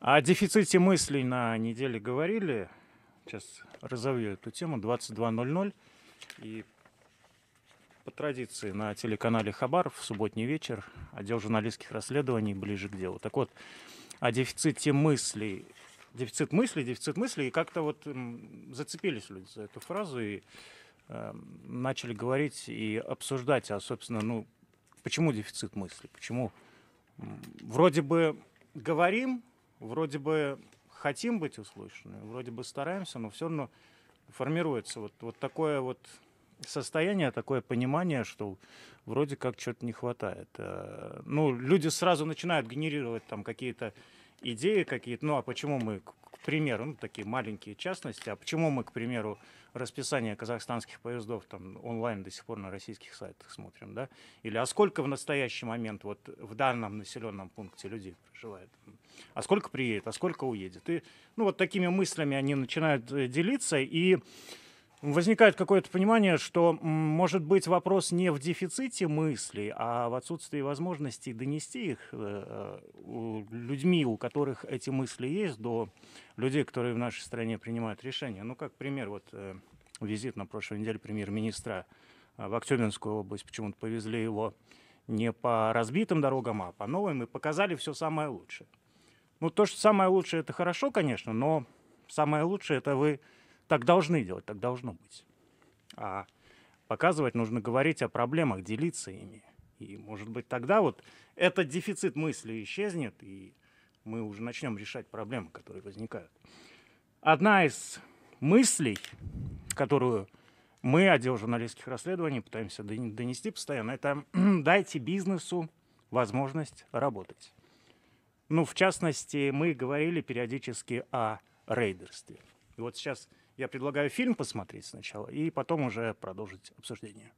О дефиците мыслей на неделе говорили. Сейчас разовью эту тему. 22.00. И по традиции на телеканале Хабар в субботний вечер отдел журналистских расследований ближе к делу. Так вот, о дефиците мыслей. Дефицит мыслей, дефицит мыслей. И как-то вот зацепились люди за эту фразу и э, начали говорить и обсуждать, а, собственно, ну, почему дефицит мыслей, почему вроде бы говорим, вроде бы хотим быть услышаны, вроде бы стараемся, но все равно формируется вот, вот такое вот состояние, такое понимание, что вроде как что-то не хватает. Э, ну, люди сразу начинают генерировать там какие-то идеи какие-то. Ну, а почему мы, к примеру, ну, такие маленькие частности, а почему мы, к примеру, расписание казахстанских поездов там онлайн до сих пор на российских сайтах смотрим, да? Или а сколько в настоящий момент вот в данном населенном пункте людей проживает? А сколько приедет, а сколько уедет? И, ну, вот такими мыслями они начинают э, делиться, и возникает какое-то понимание, что может быть вопрос не в дефиците мыслей, а в отсутствии возможности донести их э, э, людьми, у которых эти мысли есть, до людей, которые в нашей стране принимают решения. Ну, как пример, вот э, визит на прошлой неделе премьер-министра в Актюбинскую область, почему-то повезли его не по разбитым дорогам, а по новым, и показали все самое лучшее. Ну, то, что самое лучшее, это хорошо, конечно, но самое лучшее, это вы так должны делать, так должно быть. А показывать нужно говорить о проблемах, делиться ими. И, может быть, тогда вот этот дефицит мысли исчезнет, и мы уже начнем решать проблемы, которые возникают. Одна из мыслей, которую мы, отдел журналистских расследований, пытаемся донести постоянно, это дайте бизнесу возможность работать. Ну, в частности, мы говорили периодически о рейдерстве. И вот сейчас я предлагаю фильм посмотреть сначала и потом уже продолжить обсуждение.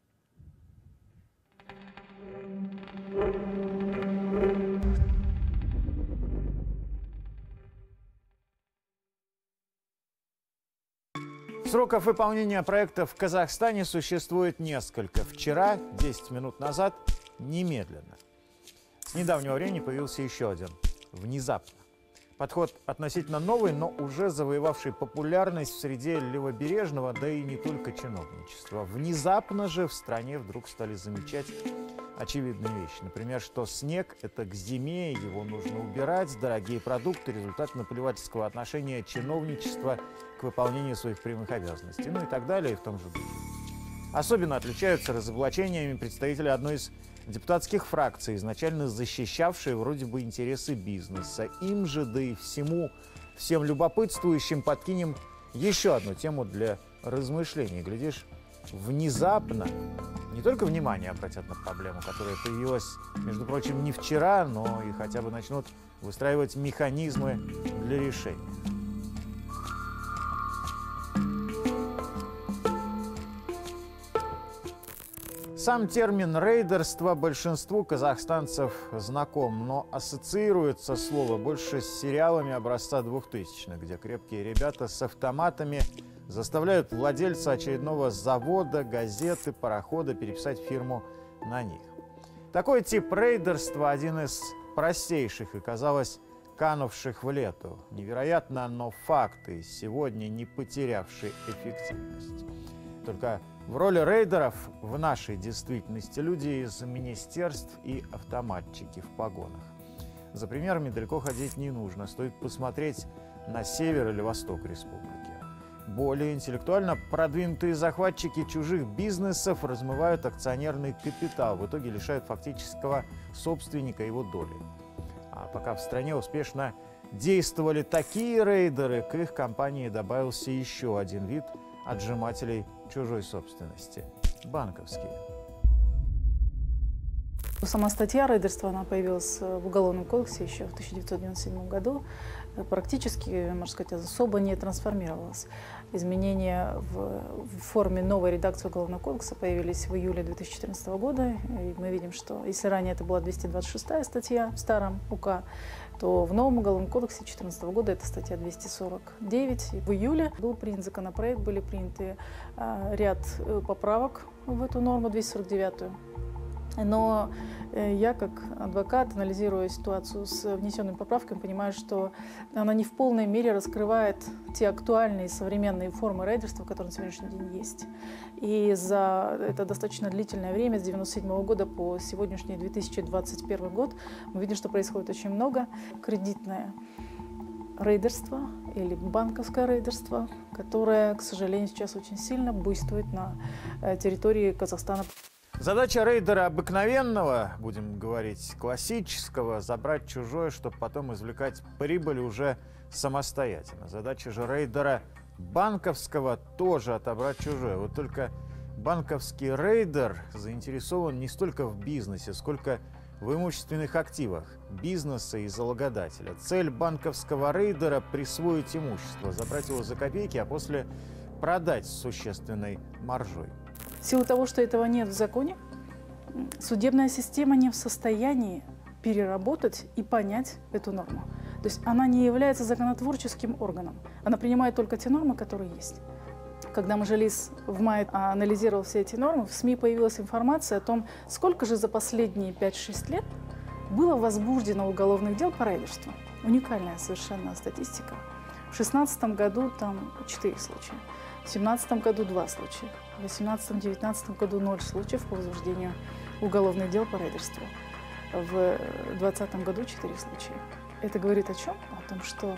Сроков выполнения проекта в Казахстане существует несколько. Вчера, 10 минут назад, немедленно. С недавнего времени появился еще один. Внезапно. Подход относительно новый, но уже завоевавший популярность в среде левобережного, да и не только чиновничества. Внезапно же в стране вдруг стали замечать очевидные вещи. Например, что снег – это к зиме, его нужно убирать, дорогие продукты – результат наплевательского отношения чиновничества к выполнению своих прямых обязанностей. Ну и так далее, и в том же духе. Особенно отличаются разоблачениями представители одной из депутатских фракций, изначально защищавшие вроде бы интересы бизнеса. Им же, да и всему, всем любопытствующим подкинем еще одну тему для размышлений. Глядишь, внезапно не только внимание обратят на проблему, которая появилась, между прочим, не вчера, но и хотя бы начнут выстраивать механизмы для решения. Сам термин «рейдерство» большинству казахстанцев знаком, но ассоциируется слово больше с сериалами образца 2000-х, где крепкие ребята с автоматами заставляют владельца очередного завода, газеты, парохода переписать фирму на них. Такой тип рейдерства один из простейших и, казалось, канувших в лету. Невероятно, но факты, сегодня не потерявшие эффективность. Только в роли рейдеров в нашей действительности люди из министерств и автоматчики в погонах. За примерами далеко ходить не нужно, стоит посмотреть на север или восток республики. Более интеллектуально продвинутые захватчики чужих бизнесов размывают акционерный капитал, в итоге лишают фактического собственника его доли. А пока в стране успешно действовали такие рейдеры, к их компании добавился еще один вид отжимателей чужой собственности – банковские. Сама статья рейдерства она появилась в Уголовном кодексе еще в 1997 году. Практически, можно сказать, особо не трансформировалась. Изменения в, в форме новой редакции Уголовного кодекса появились в июле 2014 года. И мы видим, что если ранее это была 226 статья в старом УК, то в новом Уголовном кодексе 2014 года это статья 249. В июле был принят законопроект, были приняты а, ряд э, поправок в эту норму 249. Но э, я, как адвокат, анализируя ситуацию с внесенными поправками, понимаю, что она не в полной мере раскрывает те актуальные современные формы рейдерства, которые на сегодняшний день есть. И за это достаточно длительное время, с 1997 года по сегодняшний 2021 год, мы видим, что происходит очень много. Кредитное рейдерство или банковское рейдерство, которое, к сожалению, сейчас очень сильно буйствует на э, территории Казахстана. Задача рейдера обыкновенного, будем говорить, классического, забрать чужое, чтобы потом извлекать прибыль уже самостоятельно. Задача же рейдера банковского тоже отобрать чужое. Вот только банковский рейдер заинтересован не столько в бизнесе, сколько в имущественных активах бизнеса и залогодателя. Цель банковского рейдера – присвоить имущество, забрать его за копейки, а после продать с существенной маржой. В силу того, что этого нет в законе, судебная система не в состоянии переработать и понять эту норму. То есть она не является законотворческим органом. Она принимает только те нормы, которые есть. Когда Мажилис в мае анализировал все эти нормы, в СМИ появилась информация о том, сколько же за последние 5-6 лет было возбуждено уголовных дел по рейдерству. Уникальная совершенно статистика. В 2016 году там 4 случая. В 2017 году два случая, в 2018-2019 году ноль случаев по возбуждению уголовных дел по рейдерству. В 2020 году четыре случая. Это говорит о чем? О том, что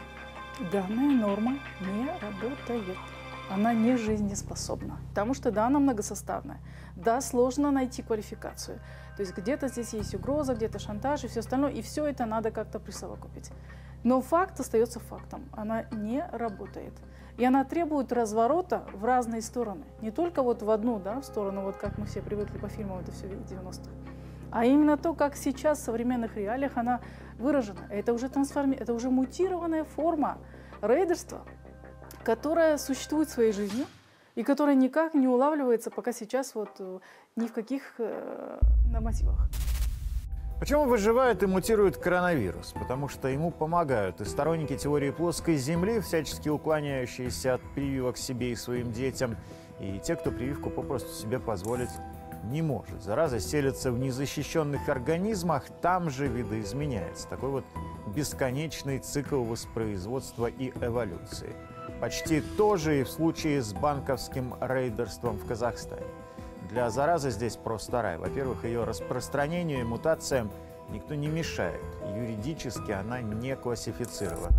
данная норма не работает. Она не жизнеспособна. Потому что да, она многосоставная. Да, сложно найти квалификацию. То есть где-то здесь есть угроза, где-то шантаж и все остальное. И все это надо как-то присовокупить. Но факт остается фактом. Она не работает. И она требует разворота в разные стороны. Не только вот в одну да, в сторону, вот как мы все привыкли по фильмам это все видеть 90-х. А именно то, как сейчас в современных реалиях она выражена. Это уже трансформи... это уже мутированная форма рейдерства, которая существует своей жизнью и которая никак не улавливается пока сейчас вот э, ни в каких э, нормативах. Почему выживает и мутирует коронавирус? Потому что ему помогают и сторонники теории плоской земли, всячески уклоняющиеся от прививок себе и своим детям, и те, кто прививку попросту себе позволить не может. Зараза селится в незащищенных организмах, там же видоизменяется. Такой вот бесконечный цикл воспроизводства и эволюции. Почти то же и в случае с банковским рейдерством в Казахстане. Для заразы здесь просто рай. Во-первых, ее распространению и мутациям никто не мешает. Юридически она не классифицирована.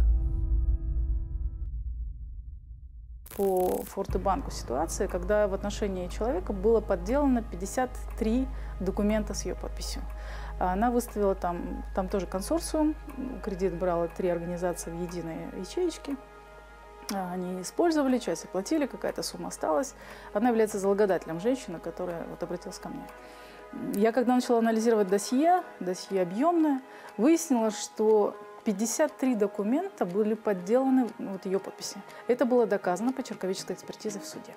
По Фортебанку ситуация, когда в отношении человека было подделано 53 документа с ее подписью. Она выставила там, там тоже консорциум, кредит брала три организации в единой ячеечке, они использовали, часть оплатили, какая-то сумма осталась. Она является залогодателем женщины, которая вот обратилась ко мне. Я когда начала анализировать досье, досье объемное, выяснила, что 53 документа были подделаны вот ее подписи. Это было доказано по черковической экспертизе в суде.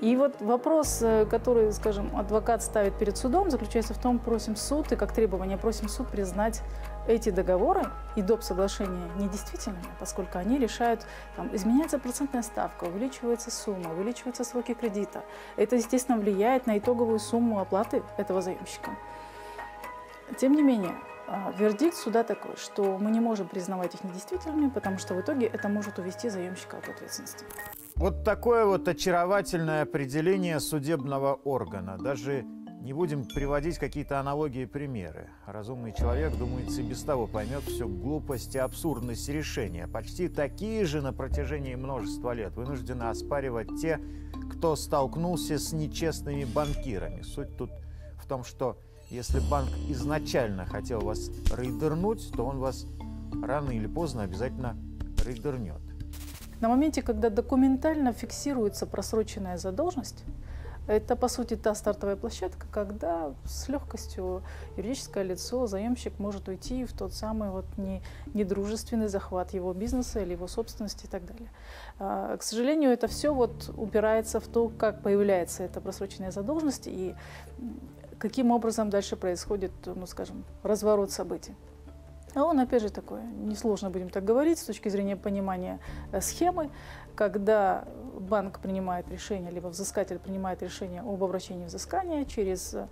И вот вопрос, э, который, скажем, адвокат ставит перед судом, заключается в том, просим суд, и как требование просим суд признать эти договоры и доп. соглашения недействительными, поскольку они решают, там, изменяется процентная ставка, увеличивается сумма, увеличиваются сроки кредита. Это, естественно, влияет на итоговую сумму оплаты этого заемщика. Тем не менее, а, вердикт суда такой, что мы не можем признавать их недействительными, потому что в итоге это может увести заемщика от ответственности. Вот такое вот очаровательное определение судебного органа. Даже не будем приводить какие-то аналогии и примеры. Разумный человек, думается, и без того поймет всю глупость и абсурдность решения. Почти такие же на протяжении множества лет вынуждены оспаривать те, кто столкнулся с нечестными банкирами. Суть тут в том, что если банк изначально хотел вас рейдернуть, то он вас рано или поздно обязательно рейдернет. На моменте, когда документально фиксируется просроченная задолженность, это, по сути, та стартовая площадка, когда с легкостью юридическое лицо, заемщик может уйти в тот самый вот не, недружественный захват его бизнеса или его собственности и так далее. А, к сожалению, это все вот упирается в то, как появляется эта просроченная задолженность и каким образом дальше происходит, ну, скажем, разворот событий. А он, опять же, такой, несложно будем так говорить, с точки зрения понимания э, схемы, когда банк принимает решение, либо взыскатель принимает решение об обращении взыскания через э,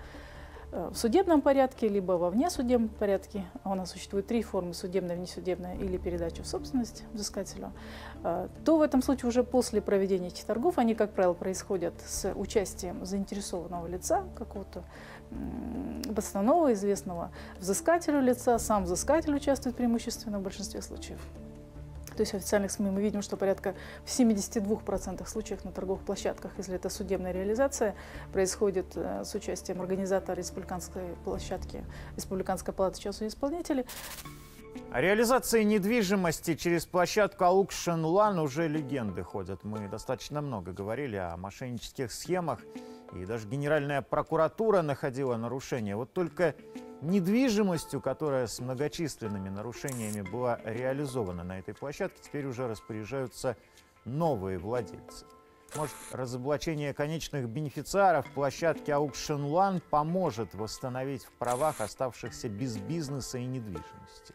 в судебном порядке, либо во внесудебном порядке. А у нас существует три формы – судебная, внесудебная или передача в собственность взыскателю. Э, то в этом случае уже после проведения этих торгов они, как правило, происходят с участием заинтересованного лица, какого-то обоснованного, известного взыскателю лица. Сам взыскатель участвует преимущественно в большинстве случаев. То есть официальных СМИ мы видим, что порядка в 72% случаев на торговых площадках, если это судебная реализация, происходит э, с участием организатора республиканской площадки, Республиканской палаты частных исполнителей. О реализации недвижимости через площадку One уже легенды ходят. Мы достаточно много говорили о мошеннических схемах, и даже Генеральная прокуратура находила нарушения. Вот только недвижимостью, которая с многочисленными нарушениями была реализована на этой площадке, теперь уже распоряжаются новые владельцы. Может, разоблачение конечных бенефициаров площадки Auction One поможет восстановить в правах оставшихся без бизнеса и недвижимости.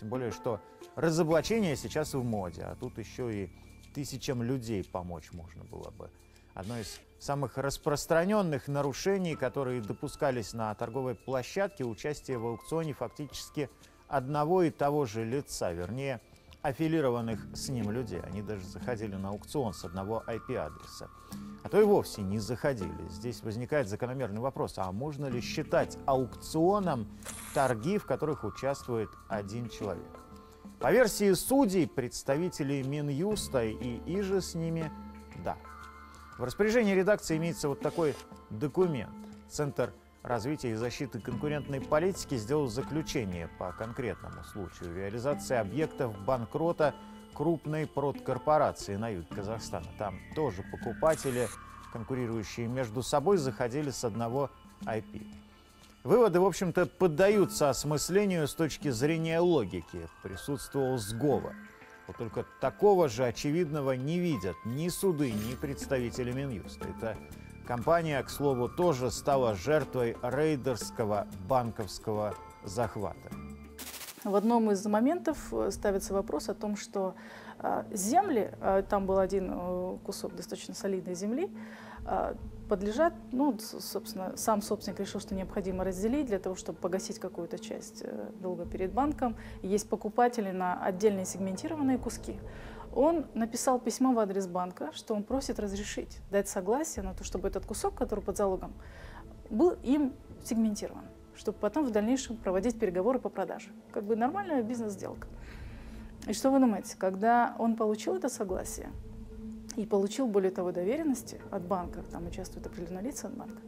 Тем более, что разоблачение сейчас в моде, а тут еще и тысячам людей помочь можно было бы. Одно из самых распространенных нарушений, которые допускались на торговой площадке, участие в аукционе фактически одного и того же лица, вернее, аффилированных с ним людей. Они даже заходили на аукцион с одного IP-адреса. А то и вовсе не заходили. Здесь возникает закономерный вопрос, а можно ли считать аукционом торги, в которых участвует один человек? По версии судей, представителей Минюста и Иже с ними – да. В распоряжении редакции имеется вот такой документ. Центр развития и защиты конкурентной политики сделал заключение по конкретному случаю реализации объектов банкрота крупной продкорпорации на юге Казахстана. Там тоже покупатели, конкурирующие между собой, заходили с одного IP. Выводы, в общем-то, поддаются осмыслению с точки зрения логики. Присутствовал сговор – вот только такого же очевидного не видят ни суды, ни представители Минюста. Эта компания, к слову, тоже стала жертвой рейдерского банковского захвата. В одном из моментов э, ставится вопрос о том, что э, земли, э, там был один кусок достаточно солидной земли, подлежат, ну, собственно, сам собственник решил, что необходимо разделить для того, чтобы погасить какую-то часть э, долга перед банком. Есть покупатели на отдельные сегментированные куски. Он написал письмо в адрес банка, что он просит разрешить, дать согласие на то, чтобы этот кусок, который под залогом, был им сегментирован, чтобы потом в дальнейшем проводить переговоры по продаже. Как бы нормальная бизнес-сделка. И что вы думаете, когда он получил это согласие, и получил, более того, доверенности от банка, там участвуют определенные лица от банка,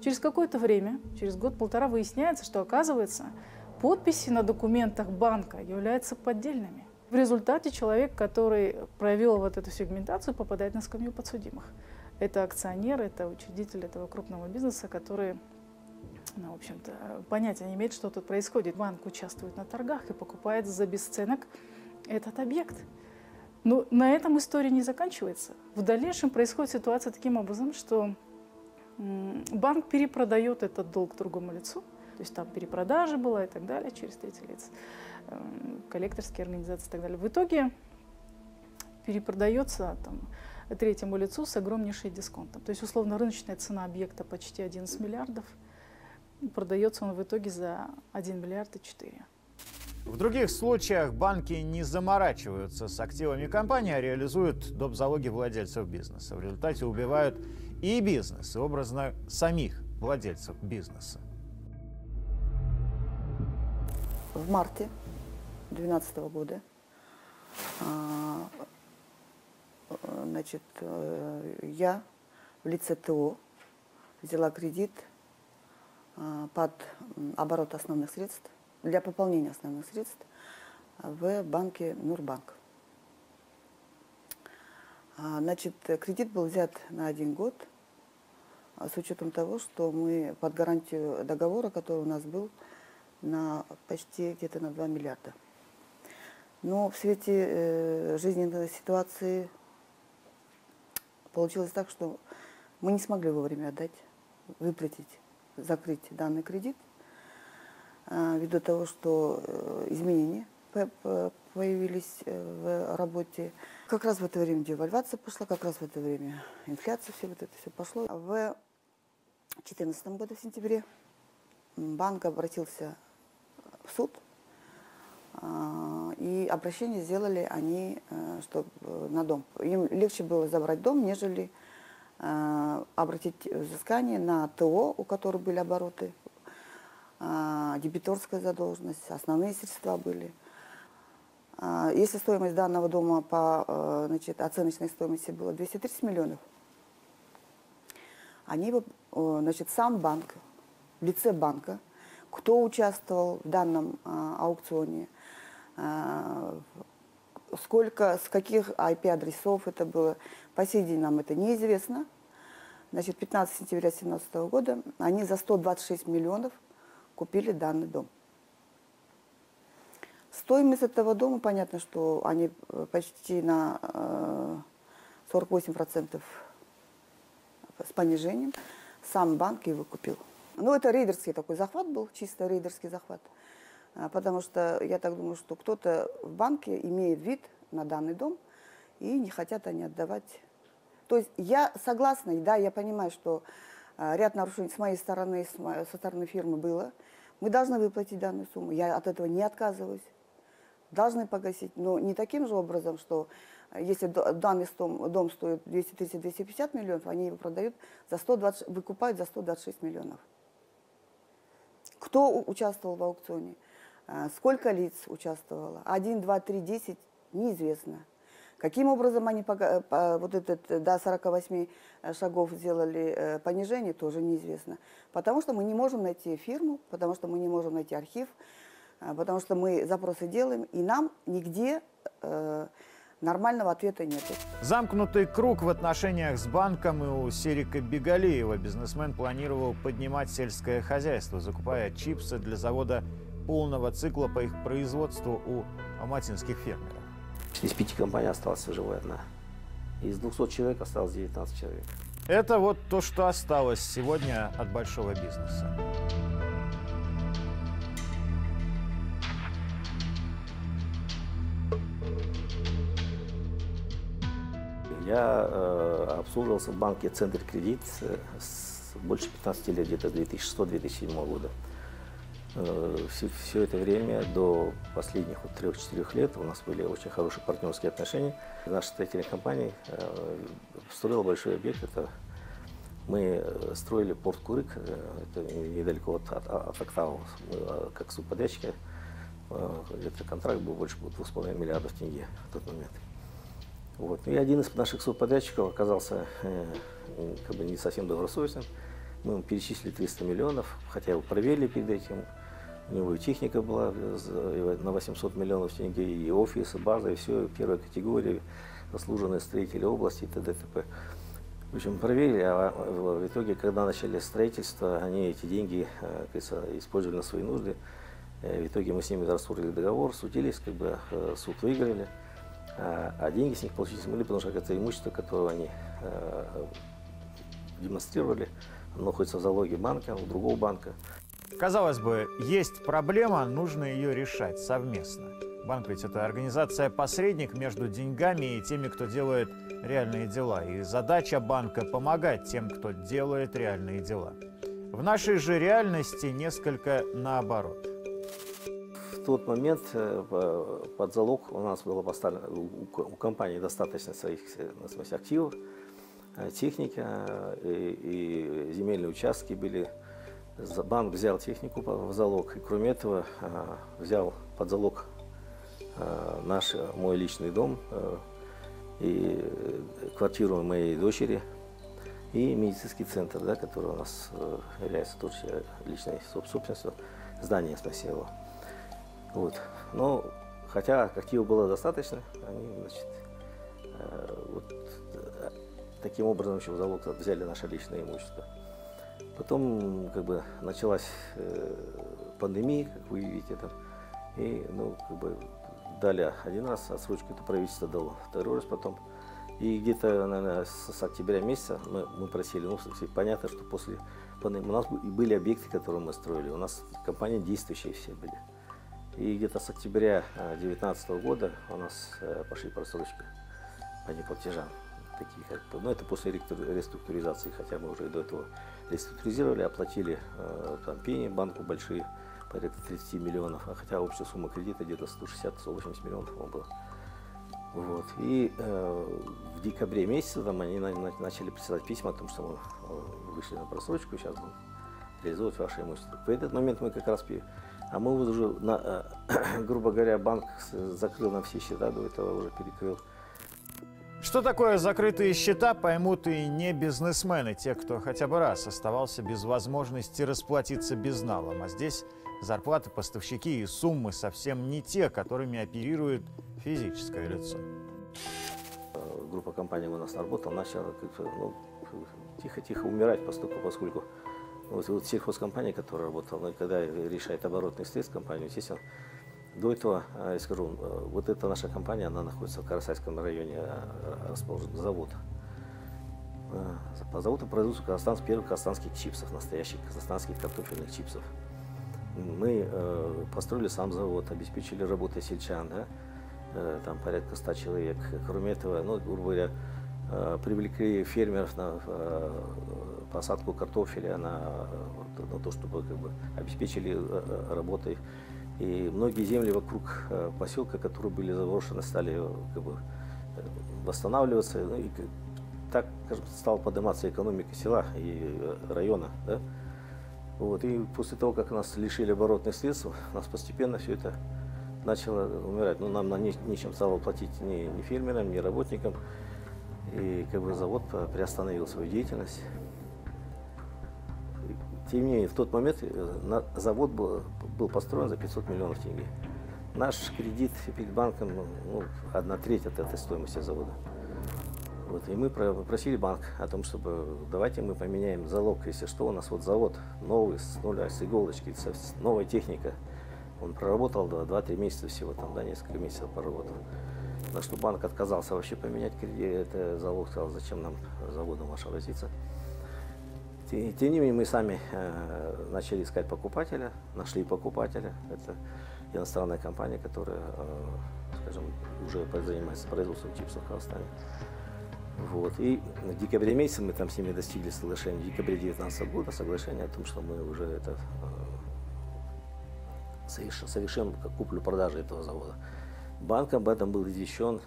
через какое-то время, через год-полтора выясняется, что оказывается, подписи на документах банка являются поддельными. В результате человек, который провел вот эту сегментацию, попадает на скамью подсудимых. Это акционер, это учредитель этого крупного бизнеса, который ну, в общем-то, понятия не имеет, что тут происходит. Банк участвует на торгах и покупает за бесценок этот объект. Но на этом история не заканчивается. В дальнейшем происходит ситуация таким образом, что банк перепродает этот долг другому лицу, то есть там перепродажа была и так далее через третьи лица, эм, коллекторские организации и так далее. В итоге перепродается там, третьему лицу с огромнейшим дисконтом. То есть условно рыночная цена объекта почти 11 миллиардов, продается он в итоге за 1 миллиард и 4. В других случаях банки не заморачиваются с активами компании, а реализуют доп. залоги владельцев бизнеса. В результате убивают и бизнес, и образно самих владельцев бизнеса. В марте 2012 года а, значит, э, я в лице ТО взяла кредит а, под оборот основных средств для пополнения основных средств в банке Нурбанк. А, значит, кредит был взят на один год а, с учетом того, что мы под гарантию договора, который у нас был, на почти где-то на 2 миллиарда. Но в свете э, жизненной ситуации получилось так, что мы не смогли вовремя отдать, выплатить, закрыть данный кредит – а, ввиду того, что э, изменения появились э, в работе. Как раз в это время девальвация пошла, как раз в это время инфляция, все вот это все пошло. В 2014 году, в сентябре, банк обратился в суд, а, и обращение сделали они э, чтоб, э, на дом. Им легче было забрать дом, нежели обратить взыскание на ТО, у которых были обороты, а, дебиторская задолженность, основные средства были. А, Если стоимость данного дома по э, значит, оценочной стоимости была 230 миллионов, они, бы, э, значит, сам банк, в лице банка, кто участвовал в данном а, аукционе, сколько, с каких IP-адресов это было, по сей день нам это неизвестно. Значит, 15 сентября 2017 года они за 126 миллионов купили данный дом. Стоимость этого дома, понятно, что они э, почти на э, 48% с понижением. Сам банк его купил. Ну, это рейдерский такой захват был, чисто рейдерский захват. А, Потому что я так думаю, что кто-то в банке имеет вид на данный дом, и не хотят они отдавать. То есть я согласна, да, я понимаю, что ряд нарушений с моей стороны, с со стороны фирмы было. Мы должны выплатить данную сумму. Я от этого не отказываюсь. Должны погасить, но не таким же образом, что э, если данный стом- дом стоит 230-250 миллионов, они его продают за 120, выкупают за 126 миллионов. Кто участвовал в аукционе? А, Сколько лиц участвовало? Один, два, три, десять? Неизвестно. Каким образом они по- вот этот э, до 48 шагов сделали э, понижение, тоже неизвестно. Потому что мы не можем найти фирму, потому что мы не можем найти архив, потому что мы запросы делаем, и нам нигде э, нормального ответа нет. Замкнутый круг в отношениях с банком и у Серика Бегалеева. Бизнесмен планировал поднимать сельское хозяйство, закупая чипсы для завода полного цикла по их производству у алматинских фермеров. Из пяти компаний осталась живая одна. Из 200 человек осталось 19 человек. Это вот то, что осталось сегодня от большого бизнеса. Я э, обслуживался в банке «Центр кредит» с больше 15 лет, где-то с 2006-2007 года. Все, это время, до последних вот, 3-4 лет, у нас были очень хорошие партнерские отношения. Наша строительная компания э, строила большой объект. Это мы э, строили порт Курык, э, это недалеко от, от, от Октавы. Мы, э, как субподрядчика, э, это контракт был больше 2,5 миллиардов тенге в тот момент. Вот. И один из наших субподрядчиков оказался э, э, как бы не совсем добросовестным. Мы ему перечислили 300 миллионов, хотя его проверили перед этим. У него и техника была за- на 800 миллионов тенге, и офис, и и все, первая категория, заслуженные строители области и т.д. т.п. В общем, проверили, а в в итоге, когда начали строительство, они эти деньги э, использовали на свои нужды. Э, В итоге мы с ними расторгли договор, судились, как бы э, суд выиграли. А, а деньги с них получить не смогли, потому что это имущество, которое они э, демонстрировали, оно находится в залоге банка, у другого банка. Казалось бы, есть проблема, нужно ее решать совместно. Банк ведь это организация-посредник между деньгами и теми, кто делает реальные дела. И задача банка – помогать тем, кто делает реальные дела. В нашей же реальности несколько наоборот. В тот момент э, по- под залог у нас было поставлено, у, у ко- у компании достаточно своих э, смысле, активов, э, техника э, и, и земельные участки были. Банк взял технику в залог, и кроме этого э, взял под залог э, наш, э, мой личный дом и э, квартиру моей дочери и медицинский центр, да, который у нас э, является тоже э, личной соб- собственностью, здание, его. Вот. Но хотя активов было достаточно, они, значит, вот таким образом еще в залог взяли наше личное имущество. Потом как бы началась э, пандемия, как вы видите там, и ну как бы дали один раз отсрочку, это правительство дало, второй раз потом. И где-то, наверное, с, с октября месяца мы, мы просили, ну, понятно, что после пандемии у нас были объекты, которые мы строили, у нас компании действующие все были. И где-то с октября 2019 года у нас э, пошли просрочки по неплатежам. такие как ну это после реструк- реструктуризации, хотя мы уже до этого реструктуризировали, оплатили э, там пени банку большие, порядка 30 миллионов, а хотя общая сумма кредита где-то 160-180 миллионов было. Вот. И э, в декабре месяце там, они на- на- начали присылать письма о том, что мы э, вышли на просрочку, сейчас будем реализовывать ваше имущество. В этот момент мы как раз, а мы уже, на, э, грубо говоря, банк закрыл нам все счета, до этого уже перекрыл. Что такое закрытые счета, поймут и не бизнесмены, те, кто хотя бы раз оставался без возможности расплатиться безналом. А здесь зарплаты, поставщики и суммы совсем не те, которыми оперирует физическое лицо. Группа компаний у нас работала, начала ну, тихо-тихо умирать, поскольку, поскольку вот, вот сельхозкомпания, которая работала, ну, когда решает оборотный средств компании, естественно, до этого, э, я скажу, э, вот эта наша компания, она находится в Карасайском районе, э, расположен завод. По заводу производится казахстан, первых казахстанских чипсов, настоящих казахстанских картофельных чипсов. Мы построили сам завод, обеспечили работой сельчан, да, там порядка 100 человек. Кроме этого, ну, грубо говоря, привлекли фермеров на посадку картофеля, на, на то, чтобы как бы, обеспечили работой. И многие земли вокруг э, поселка, которые были заброшены, стали э, как бы, э, восстанавливаться. Ну, и так, скажем, стала подниматься экономика села и района. Да? Вот, и после того, как нас лишили оборотных средств, у нас постепенно все это начало умирать. Ну, нам на не- нечем стало платить ни, ни фермерам, ни работникам. И как бы завод приостановил свою деятельность. Тем не менее, в тот момент э, завод был, был построен за 500 миллионов тенге. Наш кредит перед банком, ну, одна треть от этой стоимости завода. Вот, и мы про- попросили банк о том, чтобы давайте мы поменяем залог, если что, у нас вот завод новый, с нуля, с иголочки, с новая техника. Он проработал да, 2-3 месяца всего, там, да, несколько месяцев проработал. На что банк отказался вообще поменять кредит, это залог, сказал, зачем нам заводом ваше возиться. Те- Тем не менее, мы сами э, начали искать покупателя, нашли покупателя. Это иностранная компания, которая, э, скажем, уже занимается производством чипсов в Казахстане. Вот. И в декабре месяце мы там с ними достигли соглашения. В декабре 2019 года соглашение о том, что мы уже это э, соверш- совершим куплю-продажу этого завода. Банк об этом был извещен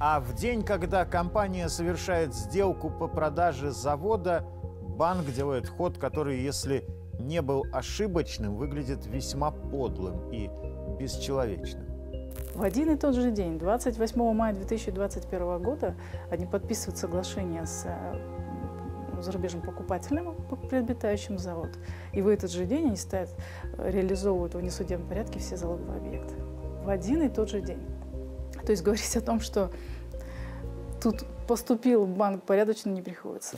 А в день, когда компания совершает сделку по продаже завода, банк делает ход, который, если не был ошибочным, выглядит весьма подлым и бесчеловечным. В один и тот же день, 28 мая 2021 года, они подписывают соглашение с э, зарубежным покупателем, приобретающим завод. И в этот же день они ставят, реализовывают в внесудебном порядке все залоговые объекты. В один и тот же день. То есть говорить о том, что тут поступил банк порядочно, не приходится.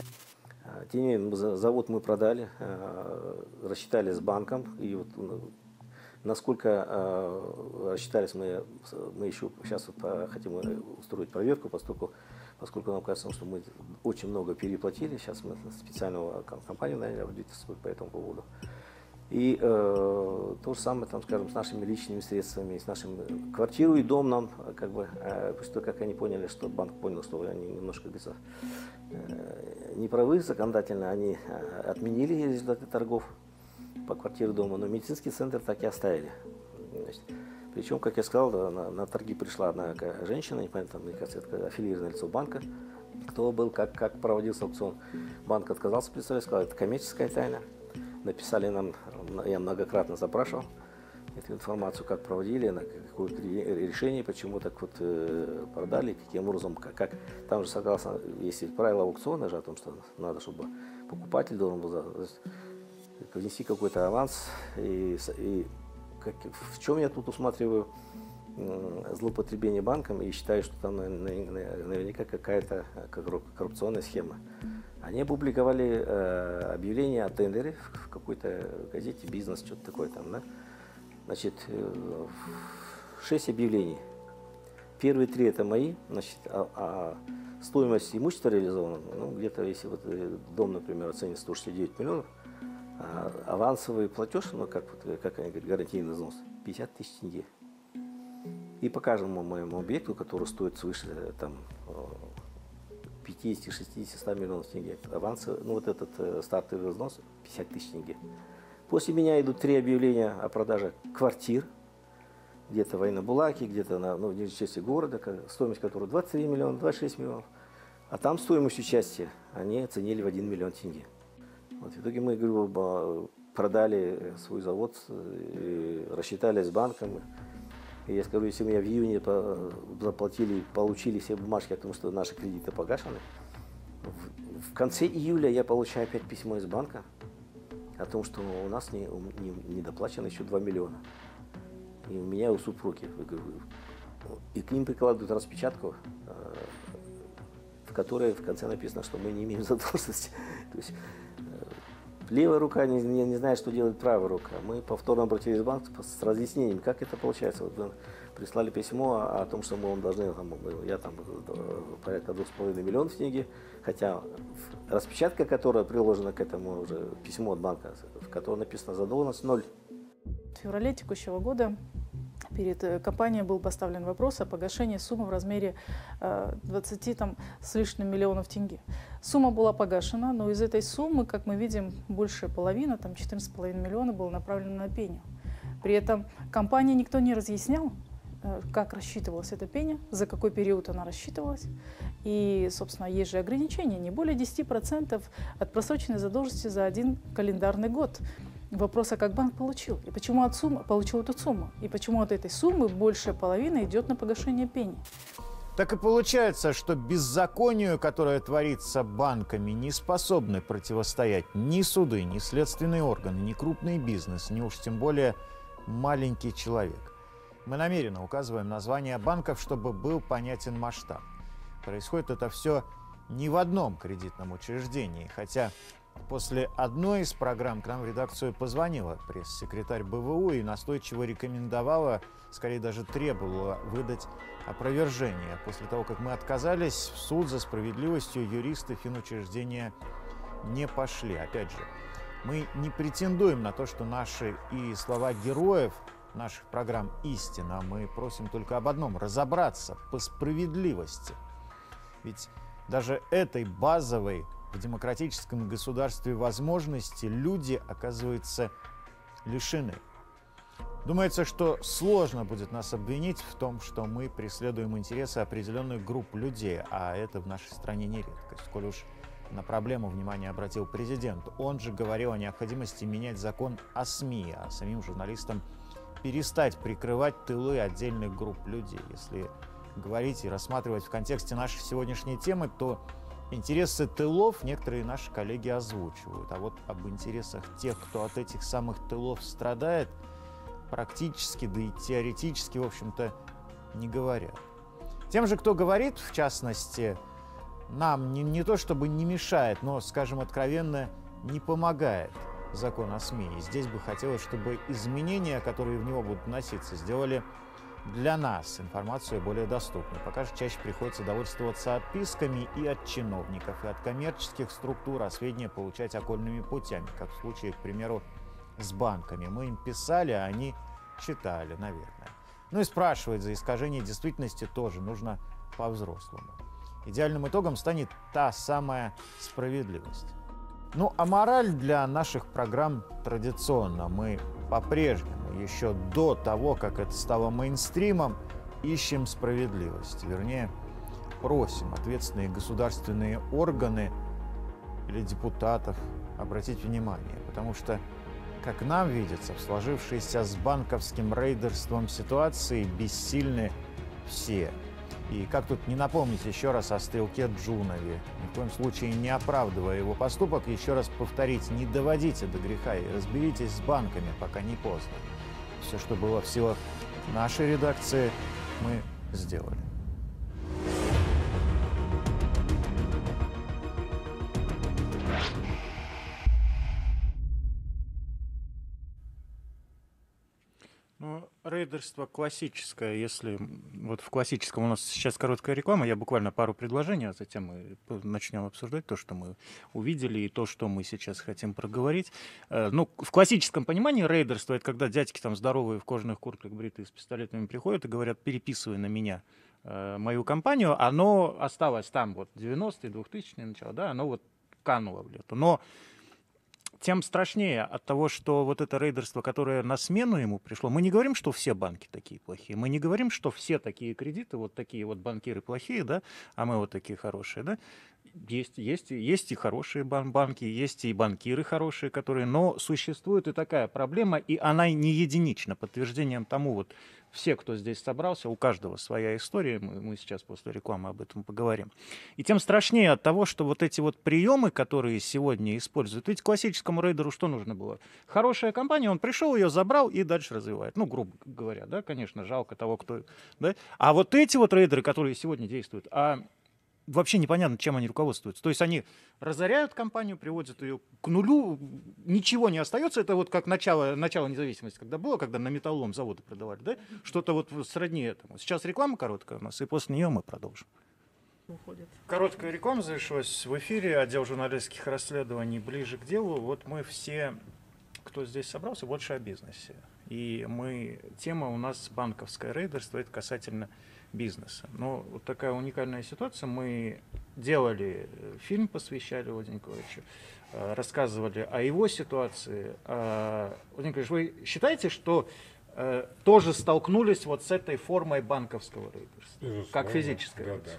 За- завод мы продали, э, рассчитались с банком. И вот ну, насколько э, рассчитались мы, мы еще сейчас вот, э, хотим устроить проверку, поскольку, поскольку нам кажется, что мы очень много переплатили. Сейчас мы специальную ком- компанию наняли аудиторскую по этому поводу. И э, то же самое, там, скажем, с нашими личными средствами, с нашим э, квартиру и дом нам, как бы, э, после того, как они поняли, что банк понял, что они немножко говорится, э, неправы законодательно, они э, отменили результаты торгов по квартире дома, но медицинский центр так и оставили. Значит, причем, как я сказал, да, на, на торги пришла одна женщина, не помню, там, мне кажется, это аффилированное лицо банка, кто был, как, как проводился аукцион. Банк отказался представлять, сказал, это коммерческая тайна. Написали нам, я многократно запрашивал эту информацию, как проводили, на какое решение, почему так вот э, продали, каким образом, как, как. Там же согласно, если правила аукциона же о том, что надо, чтобы покупатель должен был внести какой-то аванс. И, и как- в чем я тут усматриваю злоупотребление банком и считаю, что там на- на- на- наверняка какая-то э, корру- коррупционная схема. Они опубликовали э, объявление о тендере в, какой-то газете «Бизнес», что-то такое там, да? Значит, э, шесть объявлений. Первые три это мои, значит, а, а стоимость имущества реализована, ну, где-то, если вот э, дом, например, оценит 169 миллионов, а авансовый платеж, ну, как, вот, э, как они говорят, гарантийный взнос, 50 тысяч тенге. И по каждому моему объекту, который стоит свыше э, там, 50, 60, 100 миллионов тенге. Аванс, ну вот этот э, стартовый взнос 50 тысяч тенге. После меня идут три объявления о продаже квартир, где-то в Айнабулаке, где-то на, ну, в части города, стоимость которой 23 миллиона, 26 миллионов. А там стоимость участия они оценили в 1 миллион тенге. Вот, в итоге мы, говорю, продали свой завод, и рассчитались с банком. И я скажу, если меня в июне заплатили, получили все бумажки о том, что наши кредиты погашены, в, в конце июля я получаю опять письмо из банка о том, что у нас не, не, не доплачено еще 2 миллиона. И у меня, у супруги. И к ним прикладывают распечатку, э, в которой в конце написано, что мы не имеем задолженности. То есть Левая рука не, не, не знает, что делает правая рука. Мы повторно обратились в банк с разъяснением, как это получается. Вот прислали письмо о, о том, что мы вам должны, там, я там э, порядка 2,5 миллионов деньги, хотя распечатка, которая приложена к этому уже письмо от банка, в котором написано задолженность ноль. В феврале текущего года перед э, компанией был поставлен вопрос о погашении суммы в размере 20 э, там, с лишним миллионов тенге. Сумма была погашена, но из этой суммы, как мы видим, большая половина, там 14,5 миллиона, было направлено на пеню. При этом компания никто не разъяснял, э, как рассчитывалась эта пеня, за какой период она рассчитывалась. И, собственно, есть же ограничения, не более 10% от просроченной задолженности за один календарный год вопрос, а как банк получил? И почему от суммы, получил эту сумму? И почему от этой суммы большая половина идет на погашение пени? Так и получается, что беззаконию, которое творится банками, не способны противостоять ни суды, ни следственные органы, ни крупный бизнес, ни уж тем более маленький человек. Мы намеренно указываем название банков, чтобы был понятен масштаб. Происходит это все не в одном кредитном учреждении, хотя После одной из программ к нам в редакцию позвонила пресс-секретарь БВУ и настойчиво рекомендовала, скорее даже требовала выдать опровержение. После того, как мы отказались, в суд за справедливостью юристы финучреждения не пошли. Опять же, мы не претендуем на то, что наши и слова героев наших программ истина. Мы просим только об одном – разобраться по справедливости. Ведь даже этой базовой в демократическом государстве возможности люди, оказывается, лишены. Думается, что сложно будет нас обвинить в том, что мы преследуем интересы определенных групп людей, а это в нашей стране не редкость. Коль уж на проблему внимание обратил президент, он же говорил о необходимости менять закон о СМИ, а самим журналистам перестать прикрывать тылы отдельных групп людей. Если говорить и рассматривать в контексте нашей сегодняшней темы, то Интересы тылов некоторые наши коллеги озвучивают, а вот об интересах тех, кто от этих самых тылов страдает, практически, да и теоретически, в общем-то, не говорят. Тем же, кто говорит, в частности, нам не, не то чтобы не мешает, но, скажем откровенно, не помогает закон о СМИ. И здесь бы хотелось, чтобы изменения, которые в него будут вноситься, сделали для нас информацию более доступной. Пока же чаще приходится довольствоваться отписками и от чиновников, и от коммерческих структур, а сведения получать окольными путями, как в случае, к примеру, с банками. Мы им писали, а они читали, наверное. Ну и спрашивать за искажение действительности тоже нужно по-взрослому. Идеальным итогом станет та самая справедливость. Ну а мораль для наших программ традиционно. Мы по-прежнему, еще до того, как это стало мейнстримом, ищем справедливость. Вернее, просим ответственные государственные органы или депутатов обратить внимание. Потому что, как нам видится, в сложившейся с банковским рейдерством ситуации бессильны все – и как тут не напомнить еще раз о стрелке Джунове, ни в коем случае не оправдывая его поступок, еще раз повторить, не доводите до греха и разберитесь с банками, пока не поздно. Все, что было в силах нашей редакции, мы сделали. Рейдерство классическое, если вот в классическом у нас сейчас короткая реклама, я буквально пару предложений, а затем мы начнем обсуждать то, что мы увидели и то, что мы сейчас хотим проговорить. Э, ну, в классическом понимании рейдерство это когда дядьки там здоровые в кожаных куртках, бритые с пистолетами приходят и говорят, переписывай на меня э, мою компанию, оно осталось там вот 90-е, 2000-е начало, да, оно вот кануло в лету. Но тем страшнее от того, что вот это рейдерство, которое на смену ему пришло, мы не говорим, что все банки такие плохие, мы не говорим, что все такие кредиты, вот такие вот банкиры плохие, да, а мы вот такие хорошие, да. Есть, есть, есть и хорошие бан- банки, есть и банкиры хорошие, которые, но существует и такая проблема, и она не единична. Подтверждением тому вот все, кто здесь собрался, у каждого своя история, мы, мы сейчас после рекламы об этом поговорим. И тем страшнее от того, что вот эти вот приемы, которые сегодня используют, ведь классическому рейдеру что нужно было? Хорошая компания, он пришел, ее забрал и дальше развивает. Ну, грубо говоря, да, конечно, жалко того, кто... Да? А вот эти вот рейдеры, которые сегодня действуют, а вообще непонятно, чем они руководствуются. То есть они разоряют компанию, приводят ее к нулю, ничего не остается. Это вот как начало, начало независимости, когда было, когда на металлолом заводы продавали, да? Что-то вот сродни этому. Сейчас реклама короткая у нас, и после нее мы продолжим. уходит. Короткая реклама завершилась в эфире. Отдел журналистских расследований ближе к делу. Вот мы все, кто здесь собрался, больше о бизнесе. И мы, тема у нас банковское рейдерство, это касательно бизнеса. Но вот такая уникальная ситуация. Мы делали э, фильм, посвящали Владимиру Николаевичу, э, рассказывали о его ситуации. А, Владимир Николаевич, вы считаете, что э, тоже столкнулись вот с этой формой банковского рейдерства, Безусловно, как физическое да, да.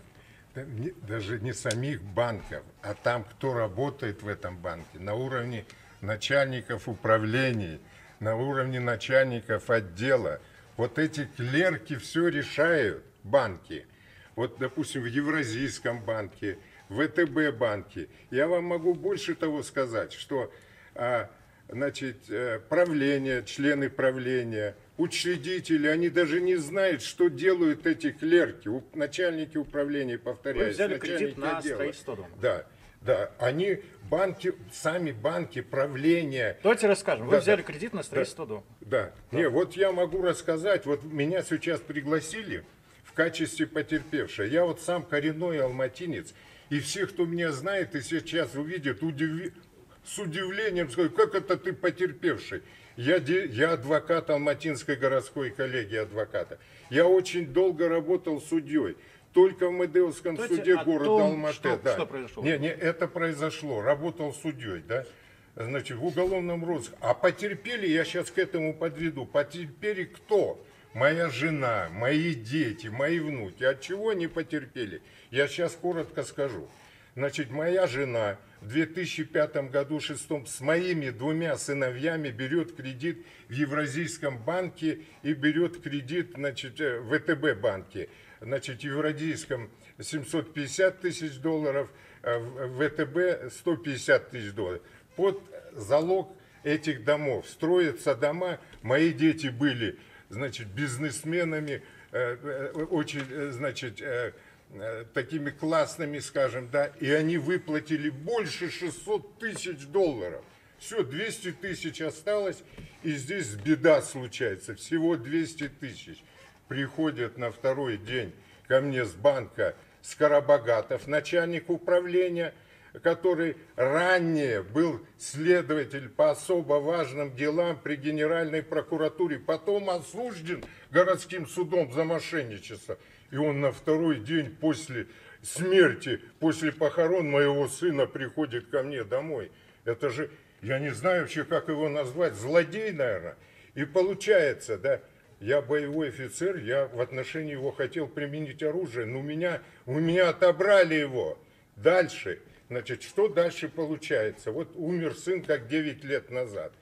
Даже не самих банков, а там, кто работает в этом банке, на уровне начальников управлений, на уровне начальников отдела. Вот эти клерки все решают, банки. Вот, допустим, в Евразийском банке, в ВТБ банке. Я вам могу больше того сказать, что а, значит, э, правление, члены правления, учредители, они даже не знают, что делают эти клерки, у- начальники управления, повторяю. Вы взяли кредит на строительство дома. Да, да, они, банки, сами банки, правление, Давайте расскажем. Вы Да, взяли да. кредит на строительство дома. да. Не, вот я могу рассказать, вот меня сейчас пригласили качестве потерпевшего. Я вот сам коренной алматинец, и все, кто меня знает и сейчас увидит, удиви- с удивлением скажут, как это ты потерпевший? Я, де- я адвокат Алматинской городской коллегии адвоката. Я очень долго работал судьей. Только в Медеевском Давайте суде города том, Алматы. что- да. что произошло. Не, не, это произошло. Работал судьей, да. Значит, в уголовном розыске. А потерпели, я сейчас к этому подведу, потерпели кто? Моя жена, мои дети, мои внуки. От чего они потерпели? Я сейчас коротко скажу. Значит, моя жена в 2005 году, шестом, с моими двумя сыновьями берет кредит в Евразийском банке и берет кредит, значит, э, в ВТБ банке. Значит, в Евразийском 750 тысяч долларов, а в ВТБ 150 тысяч долларов. Под залог этих домов строятся дома. Мои дети были, значит, бизнесменами, э, э, очень, э, значит, такими классными, скажем, да, и они выплатили больше 600 тысяч долларов. Все, 200 тысяч осталось, и здесь беда случается, всего 200 тысяч. Приходят на второй день ко мне с банка Скоробогатов, начальник управления, который ранее был следователь по особо важным делам при Генеральной прокуратуре, потом осужден городским судом за мошенничество. И он на второй день после смерти, после похорон моего сына приходит ко мне домой. Это же, я не знаю вообще, как его назвать, злодей, наверное. И получается, да, я боевой офицер, я в отношении его хотел применить оружие, но у меня, у меня отобрали его. Дальше, значит, что дальше получается? Вот умер сын как 9 лет назад.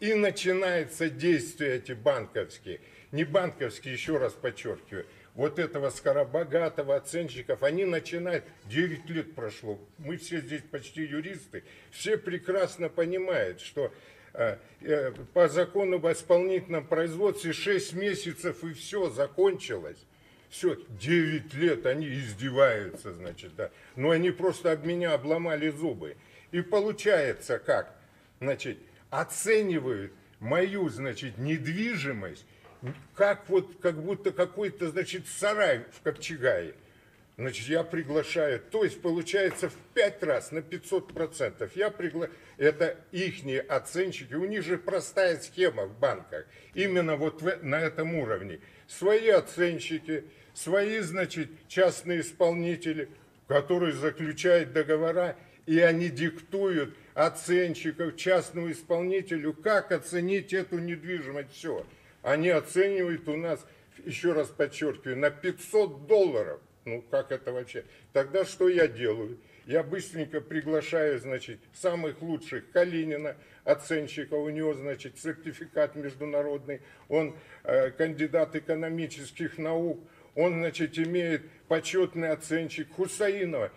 И начинаются действия эти банковские. Не банковские, еще раз подчеркиваю. Вот этого скоробогатого оценщиков, они начинают, 9 лет прошло, мы все здесь почти юристы, все прекрасно понимают, что э, э, по закону об исполнительном производстве 6 месяцев и все, закончилось. Все, 9 лет они издеваются, значит, да. Но они просто об меня обломали зубы. И получается как? Значит, оценивают мою, значит, недвижимость, как вот, как будто какой-то, значит, сарай в Копчегае. Значит, я приглашаю, то есть получается в пять раз, на 500 процентов. Я приглашаю, это ихние оценщики, у них же простая схема в банках, именно вот в- на этом уровне. Свои оценщики, свои, значит, частные исполнители, которые заключают договора, и они диктуют оценщиков, частному исполнителю, как оценить эту недвижимость. Все. Они оценивают у нас, еще раз подчеркиваю, на 500 долларов. Ну, как это вообще? Тогда что я делаю? Я быстренько приглашаю, значит, самых лучших Калинина, оценщика, у него, значит, сертификат международный, он э, кандидат экономических наук, он, значит, имеет почетный оценщик Хусаинова.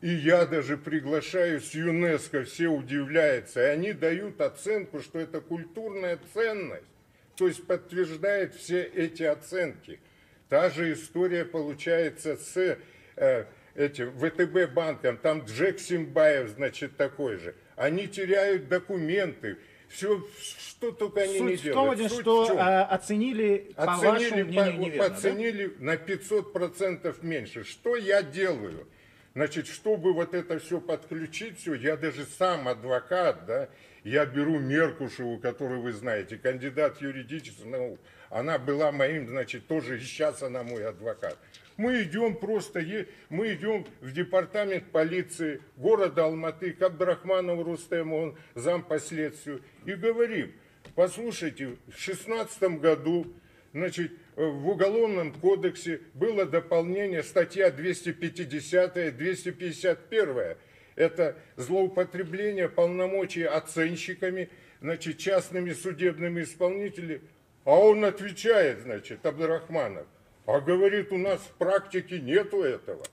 И я даже приглашаю с ЮНЕСКО, все удивляются, и они дают оценку, что это культурная ценность, то есть подтверждает все эти оценки. Та же история получается с э, этим ВТБ банком, там Джек Симбаев, значит, такой же. Они теряют документы, все, что только они не Суть в делают. том, Суть в что чем? а, оценили, по вашему Оценили, мнению, по- неверно, да? оценили на 500% меньше. Что я делаю? Значит, чтобы вот это все подключить, все, я даже сам адвокат, да, я беру Меркушеву, которую вы знаете, кандидат юридических наук. Она была моим, значит, тоже и сейчас она мой адвокат. Мы идем просто, мы идем в департамент полиции города Алматы, к Абдрахманову Рустему, он зам по следствию, и говорим, послушайте, в 16 году Значит, в Уголовном кодексе было дополнение, статья 250 251 Это злоупотребление полномочий оценщиками, значит, частными судебными исполнителями. А он отвечает, значит, Абдрахманов, а говорит, у нас в практике нету этого.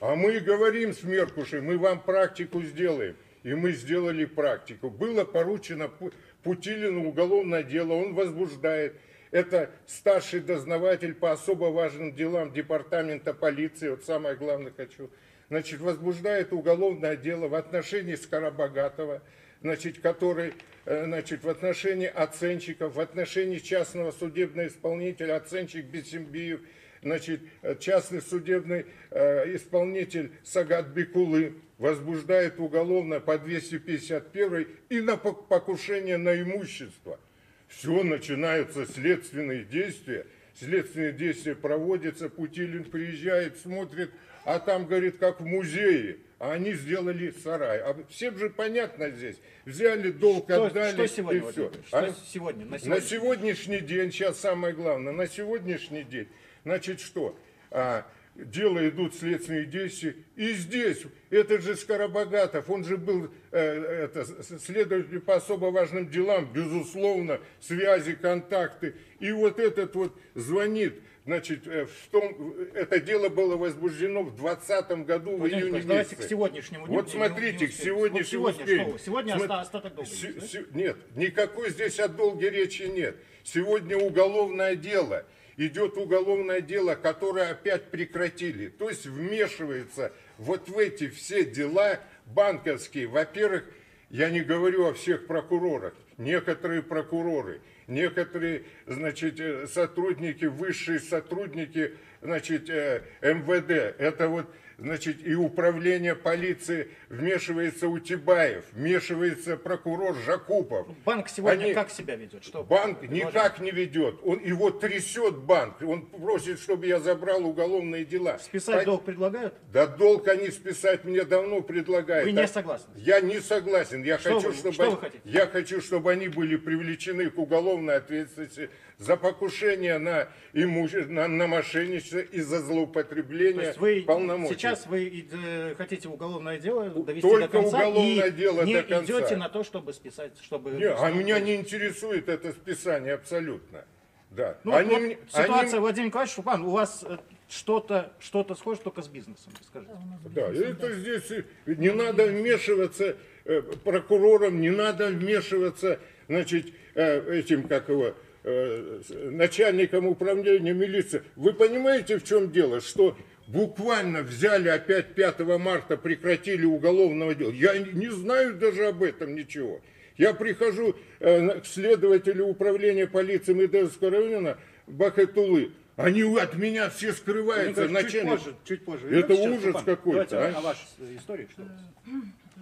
А мы говорим с Меркушей, мы вам практику сделаем. И мы сделали практику. Было поручено Пу- Путилину уголовное дело, он возбуждает. Это старший дознаватель по особо важным делам департамента полиции, вот самое главное хочу. Значит, возбуждает уголовное дело в отношении Скоробогатова, значит, который, э, значит, в отношении оценщиков, в отношении частного судебного исполнителя, оценщик Бесимбиев, значит, э, частный судебный э, исполнитель Сагат Бекулы возбуждает уголовно по 251 и на пок- покушение на имущество. Все, начинаются следственные действия. Следственные действия проводятся, Путилин приезжает, смотрит, а там, говорит, как в музее. А они сделали сарай. А всем же понятно здесь. Взяли долг, Что, отдали что сегодня, и все. Что сегодня, на На сегодня? сегодняшний день, сейчас самое главное, на сегодняшний день, значит что, а, дело идут следственные действия, и здесь, этот же Скоробогатов, он же был э, это, следователь по особо важным делам, безусловно, связи, контакты, и вот этот вот звонит, значит, э, в том, это дело было возбуждено в 2020 году, в Владимир июне Николаевич, давайте месяце. к сегодняшнему дню. Вот смотрите, к сегодняшнему Вот сегодня дню. что? Сегодня Смо- оста- остаток долга Се- есть, да? Нет, никакой здесь о долге речи нет. Сегодня уголовное дело. Идет уголовное дело, которое опять прекратили. То есть вмешивается вот в эти все дела банковские. Во-первых, я не говорю о всех прокурорах. Некоторые прокуроры, некоторые, значит, э, сотрудники, высшие сотрудники, значит, э, МВД. Это вот, значит, и управление полиции вмешивается Утибаев, вмешивается прокурор Жакупов. Банк сегодня Они- как себя ведет? Что Банк предложили? никак не ведет. Он его трясет банк. Он просит, чтобы я забрал уголовные дела. Списать А- долг предлагают? Да долг они списать мне давно предлагают. Вы не согласны? Я не согласен. Я Что хочу, вы- чтобы что они- вы хотите? я хочу, чтобы они были привлечены к уголовной ответственности за покушение на имущество, на, на мошенничество и за То злоупотребление есть вы полномочий. сейчас вы э, хотите уголовное дело довести Только до конца уголовное и дело не до конца. идете на то, чтобы списать, чтобы... Не, а меня не интересует это списание абсолютно. Да. Ну, Они вот мне- ситуация, они- Владимир Николаевич Шупан, у вас э, что-то что схоже только с бизнесом, скажите. Да, это здесь не надо вмешиваться э, прокурорам, не надо вмешиваться, значит, этим, как его, начальником управления милиции. Вы понимаете, в чем дело? Что буквально взяли опять 5 марта, прекратили уголовного дела. Я не- знаю даже об этом ничего. Я прихожу э, к следователю управления полиции Медельского района Бахетулы. Они от меня все скрываются. Владимир Николаевич, чуть позже, чуть позже. Это вернемся. Сейчас, ужас какой-то, а. о вашей истории. Что вас?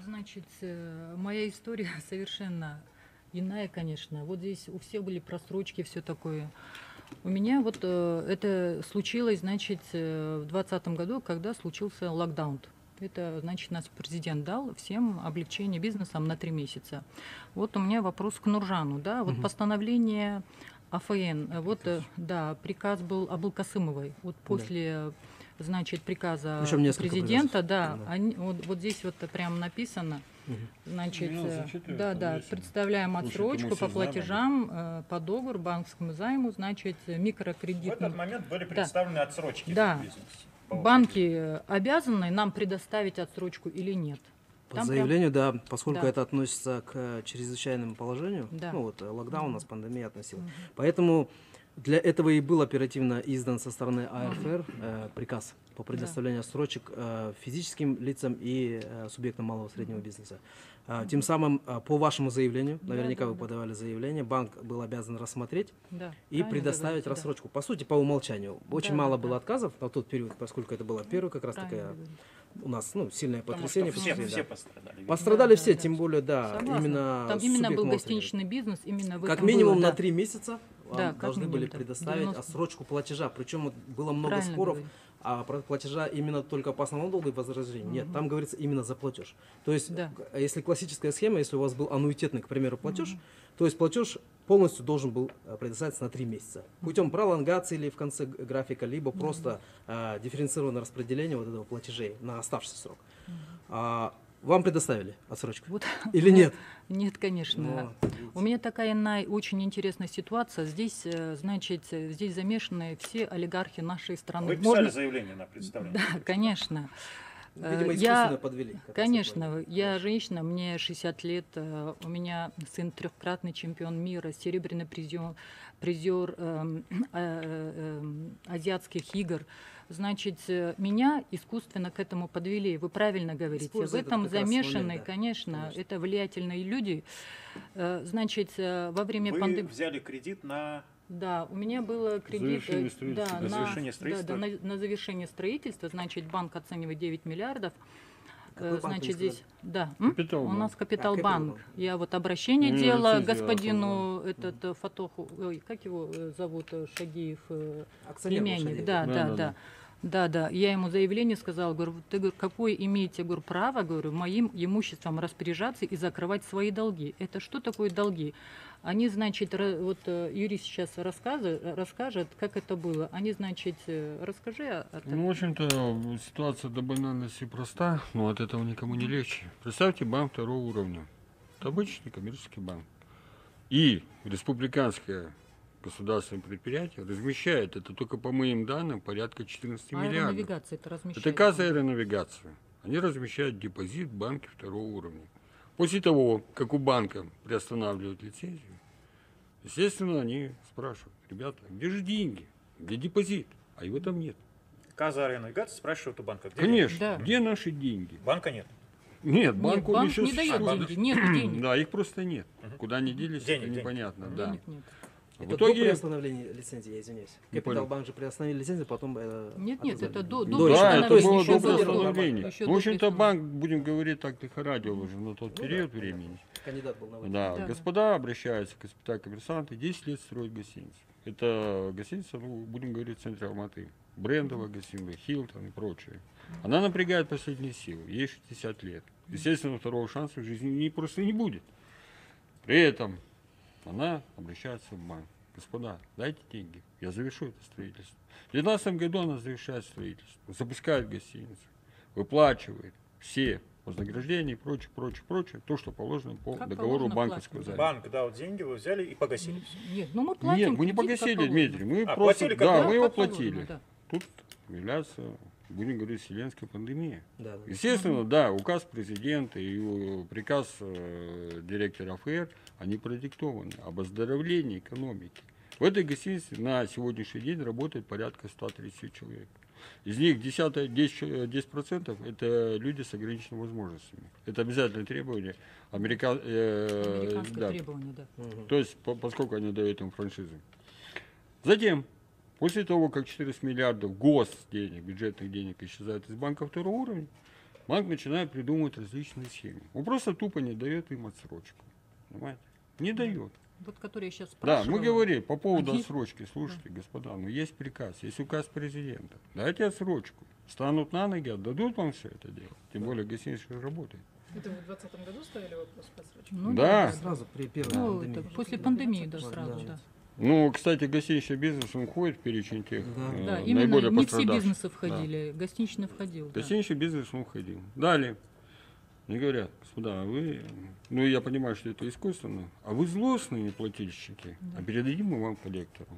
Значит, э, моя история совершенно иная, конечно. Вот здесь у всех были просрочки, все такое. У меня вот э, это случилось, значит, э, в 2020 году, когда случился локдаун. Это, значит, нас президент дал всем облегчение бизнесам на три месяца. Вот у меня вопрос к Нуржану, да, вот постановление АФН, вот, э, да, приказ был Абылкасымовой, вот после, значит, приказа президента, приказов. да, Да. они- вот, вот здесь вот прям написано, значит, Ну, э, да, да, есть. представляем отсрочку по знаем, платежам э, по договору, банковскому займу, значит, э, В микрокредитным этот момент были Да. представлены отсрочки Да. в бизнесе. По банки обязаны нам предоставить отсрочку или нет? По Там прям- заявлению, да, поскольку Да. это относится к чрезвычайному положению, Да. ну вот локдаун у нас пандемия относила. Поэтому для этого и был оперативно издан со стороны АРФР э, приказ по предоставлению срочек э, физическим лицам и э, субъектам малого и среднего бизнеса. А, Тем самым э, по вашему заявлению, Да, наверняка да, вы да. подавали заявление, банк был обязан рассмотреть Да, и предоставить говорите, да. рассрочку. По сути, по умолчанию. Очень Да, мало да, было да. отказов на тот период, поскольку это было первое как раз Правильно такая у нас ну, сильное Потому потрясение. что все, все да. пострадали. видимо. Пострадали Да, все, да, тем да. более, да, Согласна. именно Там именно был гостиничный бизнес, именно в как минимум было, на да. три месяца Да, вам как должны были минимум, да. предоставить 90. отсрочку платежа. Причем вот было много Правильно споров, говорите. А платежа именно только по основному долгу и возражению. Нет, там говорится именно за платеж. То есть, Да. к- если классическая схема, если у вас был аннуитетный, к примеру, платеж, то есть платеж полностью должен был э, предоставиться на три месяца. Путем пролонгации или в конце графика, либо просто э, дифференцированное распределение вот этого платежей на оставшийся срок. А, вам предоставили отсрочку? Вот. Или нет? Нет, конечно. Но, У меня такая на- очень интересная ситуация. Здесь, э, значит, э, здесь замешаны все олигархи нашей страны. Вы писали Можно- заявление на представление? Да, конечно. Видимо, Э, я, подвели. конечно, я женщина, мне 60 лет, э, у меня сын трехкратный чемпион мира, серебряный призер, призер эм, э, эм, азиатских игр. Значит, э, меня искусственно к этому подвели. Вы правильно говорите. Используя В этом замешаны, момент, да. конечно, Конечно. это влиятельные люди. Э, Значит, э, во время Вы пандемии... взяли кредит на Да, у меня было кредит Завершение да, На на, завершение да, строительства? да, на, на завершение строительства. Значит, банк оценивает 9 миллиардов. Какой банк, Значит, здесь, да? Капитал у нас Капитал А, банк. банк. Я вот обращение делала господину этот э, Фатоху, ой, как его зовут, Шагиев, Акционер племянник, да, Да, да, да, да. Да, да. Я ему заявление сказала, говорю, ты говорю, какое имеете говорю, право, говорю, моим имуществом распоряжаться и закрывать свои долги. Это что такое долги? Они, значит, вот э, юрист сейчас рассказы- расскажет, как это было. Они, значит, э, расскажи о Ну, в общем-то, ситуация до банальности проста, но от этого никому не легче. Представьте банк второго уровня. Это обычный коммерческий банк. И республиканское государственное предприятие размещает, это только по моим данным, порядка 14 миллиардов. Аэронавигация это размещает. Это КАЗа аэронавигация. Они размещают депозит в банке второго уровня. После того, как у банка приостанавливают лицензию, естественно, они спрашивают, ребята, где же деньги? Где депозит? А его там нет. Каза Аэронавигация спрашивают у банка. где Конечно, Да. где наши деньги? деньги? Банка нет. Нет, Нет, банк, не дает деньги, нет денег. Да, их просто нет. Куда они делись, Денег, это денег. непонятно. Да. Денег нет. В Это до итоге, приостановления лицензии, я извиняюсь. Капитал банк же приостановили лицензию, потом... э, Нет, нет, это до, До до да, то это было до до приостановления. Ну, В до общем-то, банк, будем говорить так, лихорадил уже на тот период времени. Кандидат был на. Да, Да. господа обращаются к госпиталю коммерсанты, 10 лет строят гостиницу. Это гостиница, ну, будем говорить, в центре Алматы. Брендовая гостиница, Хилтон и прочее. Она напрягает последние силы, ей 60 лет. Естественно, второго шанса в жизни не, просто не будет. При этом она обращается в банк. Господа, дайте деньги, я завершу это строительство. В 2019 году она завершает строительство, запускает гостиницу, выплачивает все вознаграждения и прочее, прочее, прочее, то, что положено по Как договору положено банковского займа. Банк дал деньги, вы взяли и погасили. Нет, ну мы платим. Нет, мы не погасили. Дмитрий, мы А, просто, платили, да, мы его положено, платили. да. Тут является, будем говорить, вселенская пандемия. Да, да. Естественно, да, указ президента и приказ э, директора ФР, они продиктованы об оздоровлении экономики. В этой гостинице на сегодняшний день работает порядка 130 человек. Из них 10, 10, чё- 10% это люди с ограниченными возможностями. Это обязательное требование америка- э, Американское да, требование, да. то есть, по- поскольку они дают им франшизы. Затем, после того, как 14 миллиардов гос денег, бюджетных денег исчезают из банка второго уровня, банк начинает придумывать различные схемы. Он просто тупо не дает им отсрочку. Понимаете? Не дает. Вот который я сейчас Да, спрашивала. мы говорим по поводу отсрочки. Слушайте, господа, ну есть приказ, есть указ президента. Дайте отсрочку. Станут на ноги, отдадут вам все это дело. Тем более гостиница работает. Это вы в 2020 году ставили вопрос по срочке? Ну Да. Сразу при первой Ну, пандемии. это после пандемии, да, Да, сразу, да. да. Ну, кстати, гостиничный бизнес, он входит в перечень тех Да. э, Да, именно наиболее не все бизнесы Да. входили, гостиничный входил. да. Гостиничный бизнес он входил. Далее. Мне говорят, господа, а вы, ну я понимаю, что это искусственно, а вы злостные плательщики, а передадим мы вам коллектору.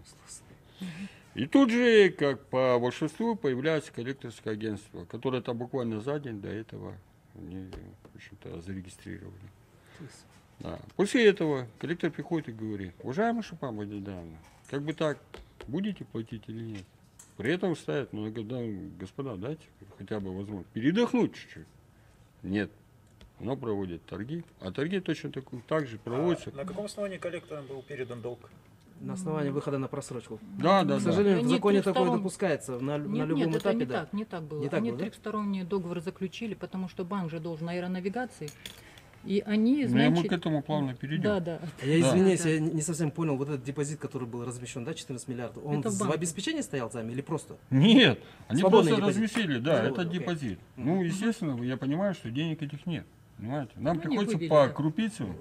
И тут же, как по волшебству, появляется коллекторское агентство, которое там буквально за день до этого они, в общем-то, зарегистрировали. Да. После этого коллектор приходит и говорит, уважаемый Шапан Бадидановна, как бы так, будете платить или нет? При этом ставят, ну, да, господа, дайте хотя бы возможность передохнуть чуть-чуть. Нет. Оно проводит торги, а торги точно так, так же проводятся. А на каком основании коллекторам был передан долг? На основании выхода на просрочку. Да, да, К да. сожалению, Да в нет, законе такое трехсторон- допускается на, на Нет, любом нет, этапе, не да. так, не так было. Не так они было, да? трехсторонний договор заключили, потому что банк же должен аэронавигации, и они, Ну, и мы значит... к этому плавно перейдем. Да, да. Я Да. извиняюсь, Да. я не совсем понял, вот этот депозит, который был размещен, да, 14 миллиардов, он Это в банке. обеспечении стоял сами или просто? Нет, они Свободный просто депозит. разместили, да, Свободный, это окей. депозит. Ну, естественно, я понимаю, что денег этих нет. Понимаете? Нам Ну, приходится вывели, по да. крупицу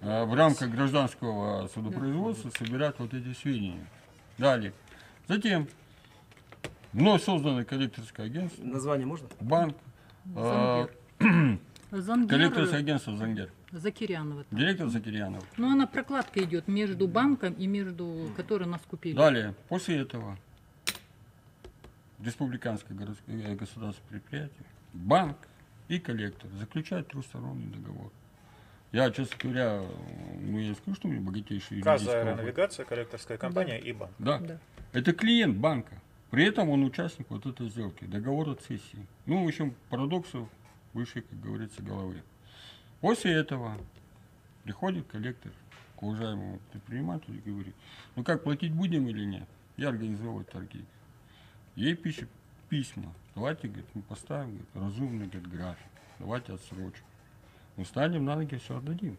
э, в рамках гражданского судопроизводства собирать вот эти сведения. Далее. Затем вновь созданное коллекторское агентство, Название можно? банк, э, Зангер коллекторское агентство «Зангер». Закирянова. там. Директор Закирьянов. Ну, она прокладка идет между банком и между, который нас купили. Далее, после этого республиканское городское э, государственное предприятие, банк и коллектор заключают трехсторонний договор. Я, честно говоря, ну я скажу, что у меня богатейший аэронавигация, коллекторская компания и банк. Да. Да. Это клиент банка. При этом он участник вот этой сделки, договора цессии. Ну, в общем, парадоксов выше, как говорится, головы. После этого приходит коллектор к уважаемому предпринимателю и говорит, ну как, платить будем или нет? Я организовываю торги. Ей пишет письма. Давайте, говорит, мы поставим говорит, разумный говорит, график. Давайте отсрочку. Мы станем на ноги, все отдадим.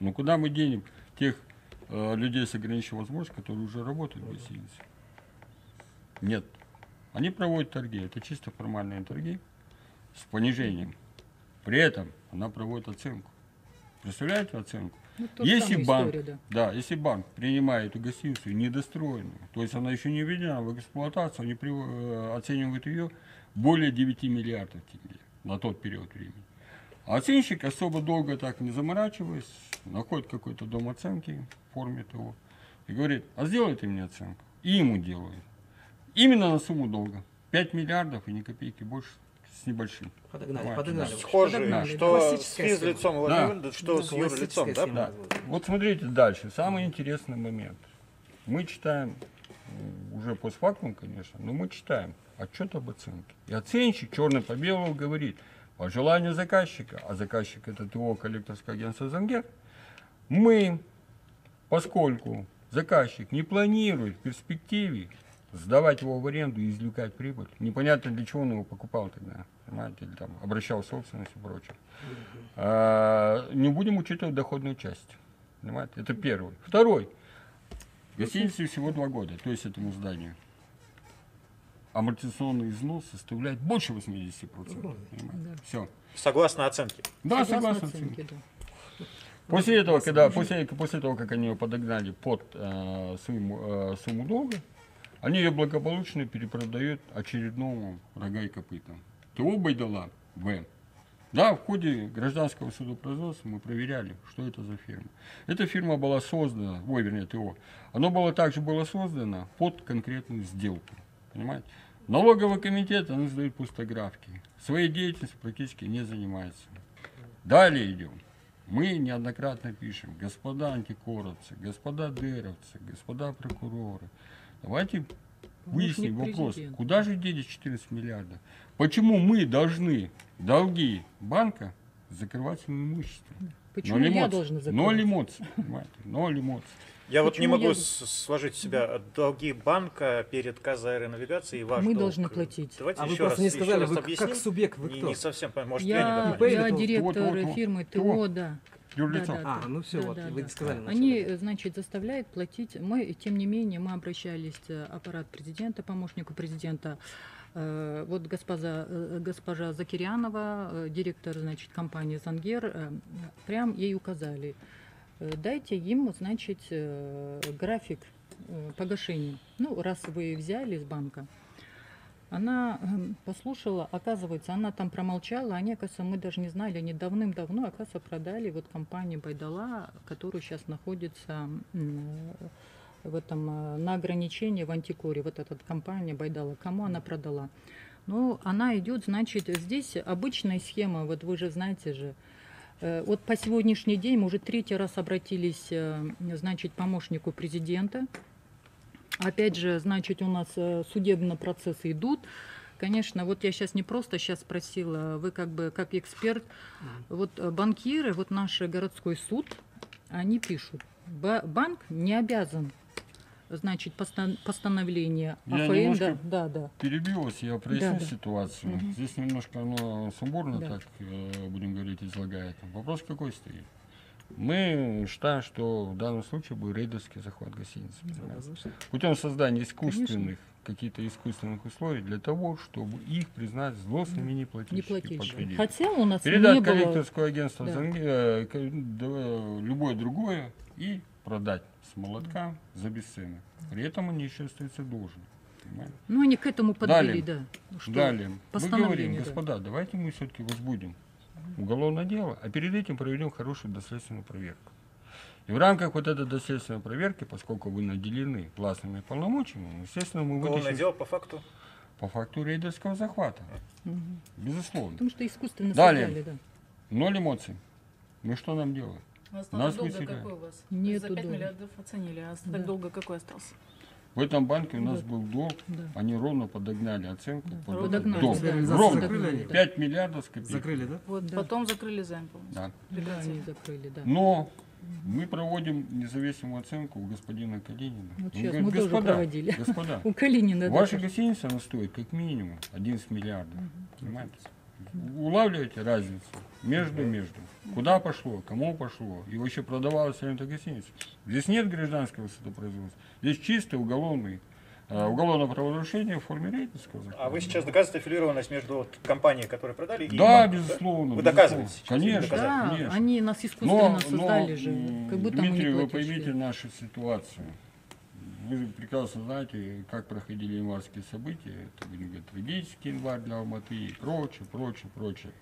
Но куда мы денем тех э, людей с ограниченной возможностью, которые уже работают в гостинице? Нет. Они проводят торги. Это чисто формальные торги с понижением. При этом она проводит оценку. Представляете оценку? Ну, Если банк, история, да. да, если банк принимает эту гостиницу недостроенную, то есть она еще не введена в эксплуатацию, они при- э, оценивают ее более 9 миллиардов тенге на тот период времени. А оценщик особо долго так не заморачиваясь, находит какой-то дом оценки в форме того и говорит, а сделайте мне оценку. И ему делают. Именно на сумму долга. 5 миллиардов и ни копейки больше с небольшим. Подогнали, Давайте, подогнали. да. Схожие, Подогнали, что с физлицом, Да. Что Да, с юрлицом, да? Да. Вот смотрите дальше. Самый интересный момент. Мы читаем, уже постфактум, конечно, но мы читаем отчет об оценке. И оценщик черный по белому говорит, по желанию заказчика, а заказчик это ТО коллекторское агентство «Зангер», мы, поскольку заказчик не планирует в перспективе сдавать его в аренду и извлекать прибыль, непонятно для чего он его покупал тогда, понимаете, или там обращал в собственность и прочее, а, не будем учитывать доходную часть. Понимаете? Это первый. Второй. Гостинице всего два года, то есть этому зданию. Амортизационный износ составляет больше 80%. Понимаете? Все. Согласно оценке. Да, Согласно согласен. с этим. оценке, да. После этого, когда, после, после того, как они ее подогнали под э, сумму, э, сумму долга, они ее благополучно перепродают очередному рога и копытам. ТО Байдала В. Да, в ходе гражданского судопроизводства мы проверяли, что это за фирма. Эта фирма была создана, ой, вернее, ТО, оно было также было создано под конкретную сделку. Понимаете? Налоговый комитет, он сдает пустографки. Своей деятельностью практически не занимается. Далее идем. Мы неоднократно пишем, господа антикоровцы, господа дыровцы, господа прокуроры, давайте выясним вопрос, куда же делись 14 миллиардов? Почему мы должны долги банка закрывать своим имуществом? Почему Ноль я должна закрыть? Ноль эмоций, понимаете? Ноль эмоций. Я вот не Почему могу я- сложить в себя долги банка перед Каза Аэронавигацией и ваш Мы долг. должны платить. Давайте А вы еще просто раз, не сказали, раз вы объясним. как субъект, вы Не, кто? не совсем, понимаю. может, я, не Я, понимаю. ИП или я то? директор Вот, вот, вот. фирмы. ТО, да. Юрлицо. Да, да, А, да. ну всё, Да, вот да, вы да. сказали Они, вначале. э, значит, заставляют платить. Мы, тем не менее, мы обращались э, аппарат президента, помощнику президента. Э, Вот госпожа, э, госпожа Закирянова, директор, значит, компании «Зангер», прям ей указали, дайте им, значит, график погашения. Ну, раз вы взяли из банка, она эм, послушала, оказывается, она там промолчала, они, оказывается, мы даже не знали, они давным-давно, оказывается, продали вот компании Байдала, которая сейчас находится э, в этом, э, на ограничении в Антикоре, вот эта компания Байдала, кому она продала? Ну, она идет, значит, здесь обычная схема, вот вы же знаете же, Э, Вот по сегодняшний день мы уже третий раз обратились, значит, помощнику президента. Опять же, значит, у нас э, судебные процессы идут. Конечно, вот я сейчас не просто сейчас спросила, вы как бы как эксперт, вот э, банкиры, вот наш городской суд, они пишут, «Ба- банк не обязан, значит, постан- постановление Я АФН, да, да, да. Перебил вас, я проясню Да, да. ситуацию. Мгм. Здесь немножко оно сумбурно Да. так, э, будем говорить, излагает. Вопрос какой стоит? Мы считаем, что в данном случае был рейдерский захват гостиницы. понимаете? Путем создания искусственных, каких-то искусственных условий для того, чтобы их признать злостными неплательщиками Не. Хотя у нас Передать не было... коллекторское агентство Да. Занг- э, да, любое другое и продать с молотка за бесценок. При этом они еще остаются должны. понимаете? Ну, они к этому подвели, Далее. да. Что Далее. Мы говорим, да. господа, давайте мы все-таки возбудим уголовное дело, а перед этим проведем хорошую доследственную проверку. И в рамках вот этой доследственной проверки, поскольку вы наделены властными полномочиями, естественно, мы Уголовное вытащим дело по факту. по факту рейдерского захвата. Мгм. Безусловно. Потому что искусственно Далее. создали, да. Ноль эмоций. Ну что нам делать? Остаток Нас долга выселяют. какой у вас? Нету За 5 долга. миллиардов оценили, а остаток Да. долга какой остался? В этом банке у нас Да. был долг, Да. они ровно подогнали оценку. Да. под Подогнали. долг. Реализации Ровно. закрыли они? 5 миллиардов с копейками. Закрыли, да? Вот Да. потом закрыли займ полностью. Да. Да, они закрыли, да. Но мы проводим независимую оценку у господина Калинина. Вот сейчас говорит, мы тоже господа, проводили. господа, У Калинина, да. ваша гостиница она стоит как минимум 11 миллиардов. Понимаете? Улавливаете разницу между между. Куда пошло, кому пошло, и вообще продавалась ли эта гостиница. Здесь нет гражданского судопроизводства. Здесь чисто уголовный, э, уголовное правонарушение в форме рейдерского закона. А вы сейчас доказываете аффилированность между вот компанией, которую продали, и Да, банком, безусловно. Вы доказываете Конечно? Да, конечно. они нас искусственно Но, создали но, же, как будто Дмитрий, мы вы не платили. поймите нашу ситуацию. Вы прекрасно знаете, как проходили январские события. Это, будем говорить, трагический январь для Алматы и прочее, прочее, прочее.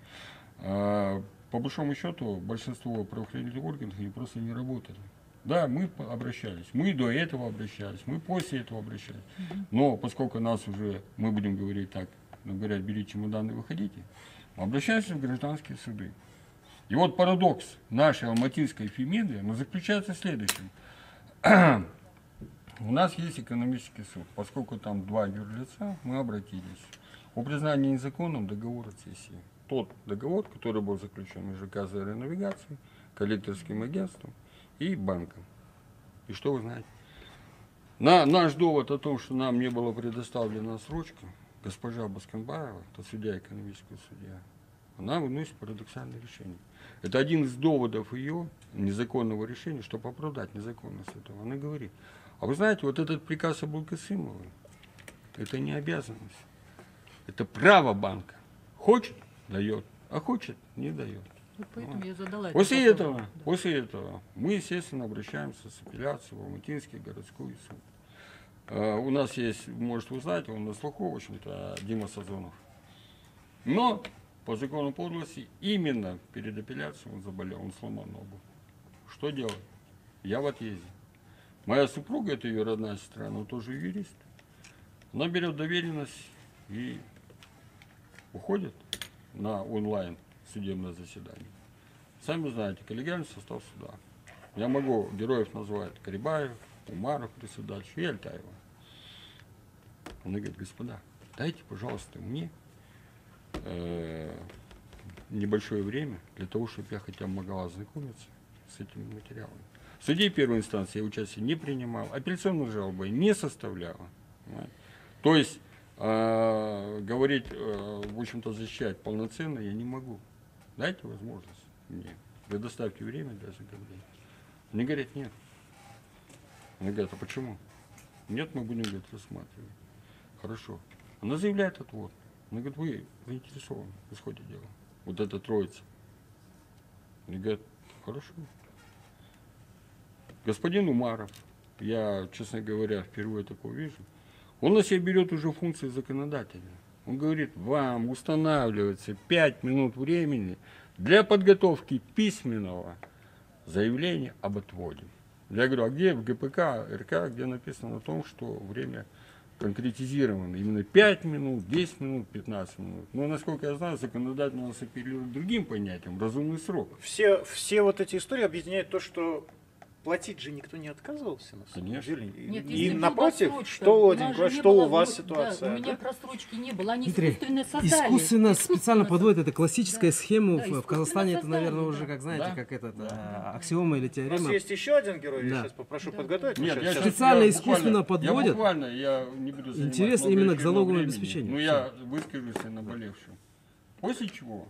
А, по большому счету, большинство правоохранительных органов они просто не работали. Да, мы обращались, мы до этого обращались, мы после этого обращались. Но поскольку нас уже, мы будем говорить так, ну, говорят, берите чемоданы, выходите, мы обращаемся в гражданские суды. И вот парадокс нашей алматинской Фемиды заключается в следующем. У нас есть экономический суд. Поскольку там два юрлица, мы обратились о признании незаконным договора сессии. Тот договор, который был заключен между КЗ навигацией, коллекторским агентством и банком. И что вы знаете? На наш довод о том, что нам не было предоставлена срочка, госпожа Басканбаева, это судья экономического судья, она выносит парадоксальное решение. Это один из доводов ее незаконного решения, чтобы оправдать незаконность этого. Она говорит, а вы знаете, вот этот приказ Абулкасымовой, это не обязанность, это право банка. Хочет – дает, а хочет – не дает. Вот поэтому я задала этот После вопрос. этого, Да. после этого мы, естественно, обращаемся с апелляцией в Алматинский городской суд. Э, У нас есть, может, вы знаете, он на слуху, в общем-то, Дима Сазонов. Но по закону подлости именно перед апелляцией он заболел, он сломал ногу. Что делать? Я в отъезде. Моя супруга, это ее родная сестра, она тоже юрист. Она берет доверенность и уходит на онлайн судебное заседание. Сами знаете, коллегиальный состав суда. Я могу героев назвать Карибаев, Умаров, председатель и Альтаева. Она говорит, господа, дайте, пожалуйста, мне э, небольшое время для того, чтобы я хотя бы могла ознакомиться с этими материалами. В суде первой инстанции я участие не принимал, апелляционную жалобу не составляла. То есть э, говорить, э, в общем-то, защищать полноценно я не могу. Дайте возможность мне предоставьте время для заготовления. Они говорят, нет. Они говорят, а почему? Нет, мы будем, говорит, рассматривать. Хорошо. Она заявляет отвод. Она говорит, вы заинтересованы в исходе дела. Вот эта троица. Они говорят, хорошо. Господин Умаров, я, честно говоря, впервые такое вижу, он на себя берет уже функции законодателя. Он говорит, вам устанавливается 5 минут времени для подготовки письменного заявления об отводе. Я говорю, а где в ГПК, РК, где написано о том, что время конкретизировано именно 5 минут, 10 минут, 15 минут. Но, насколько я знаю, законодатель у нас апеллирует другим понятием, разумный срок. Все, все вот эти истории объединяют то, что платить же никто не Конечно. отказывался, на самом деле. И- Нет, и напротив, просрочка, что, Николаевич, не что было у вас ситуация? Да, у меня да? просрочки не было, они Дмитрий, искусственно создали. Искусственно, специально подводит это классическая Да. схему. Да, В- Казахстане это, наверное, да. уже, как знаете, Да. как этот Да. а, аксиома или У нас теорема. есть еще один герой, я сейчас попрошу Да. подготовить. Нет, Сейчас- я Специально я искусственно подводят. Я буквально, я не буду Интерес именно к залоговому обеспечению. Но я выскажусь о наболевшем. После чего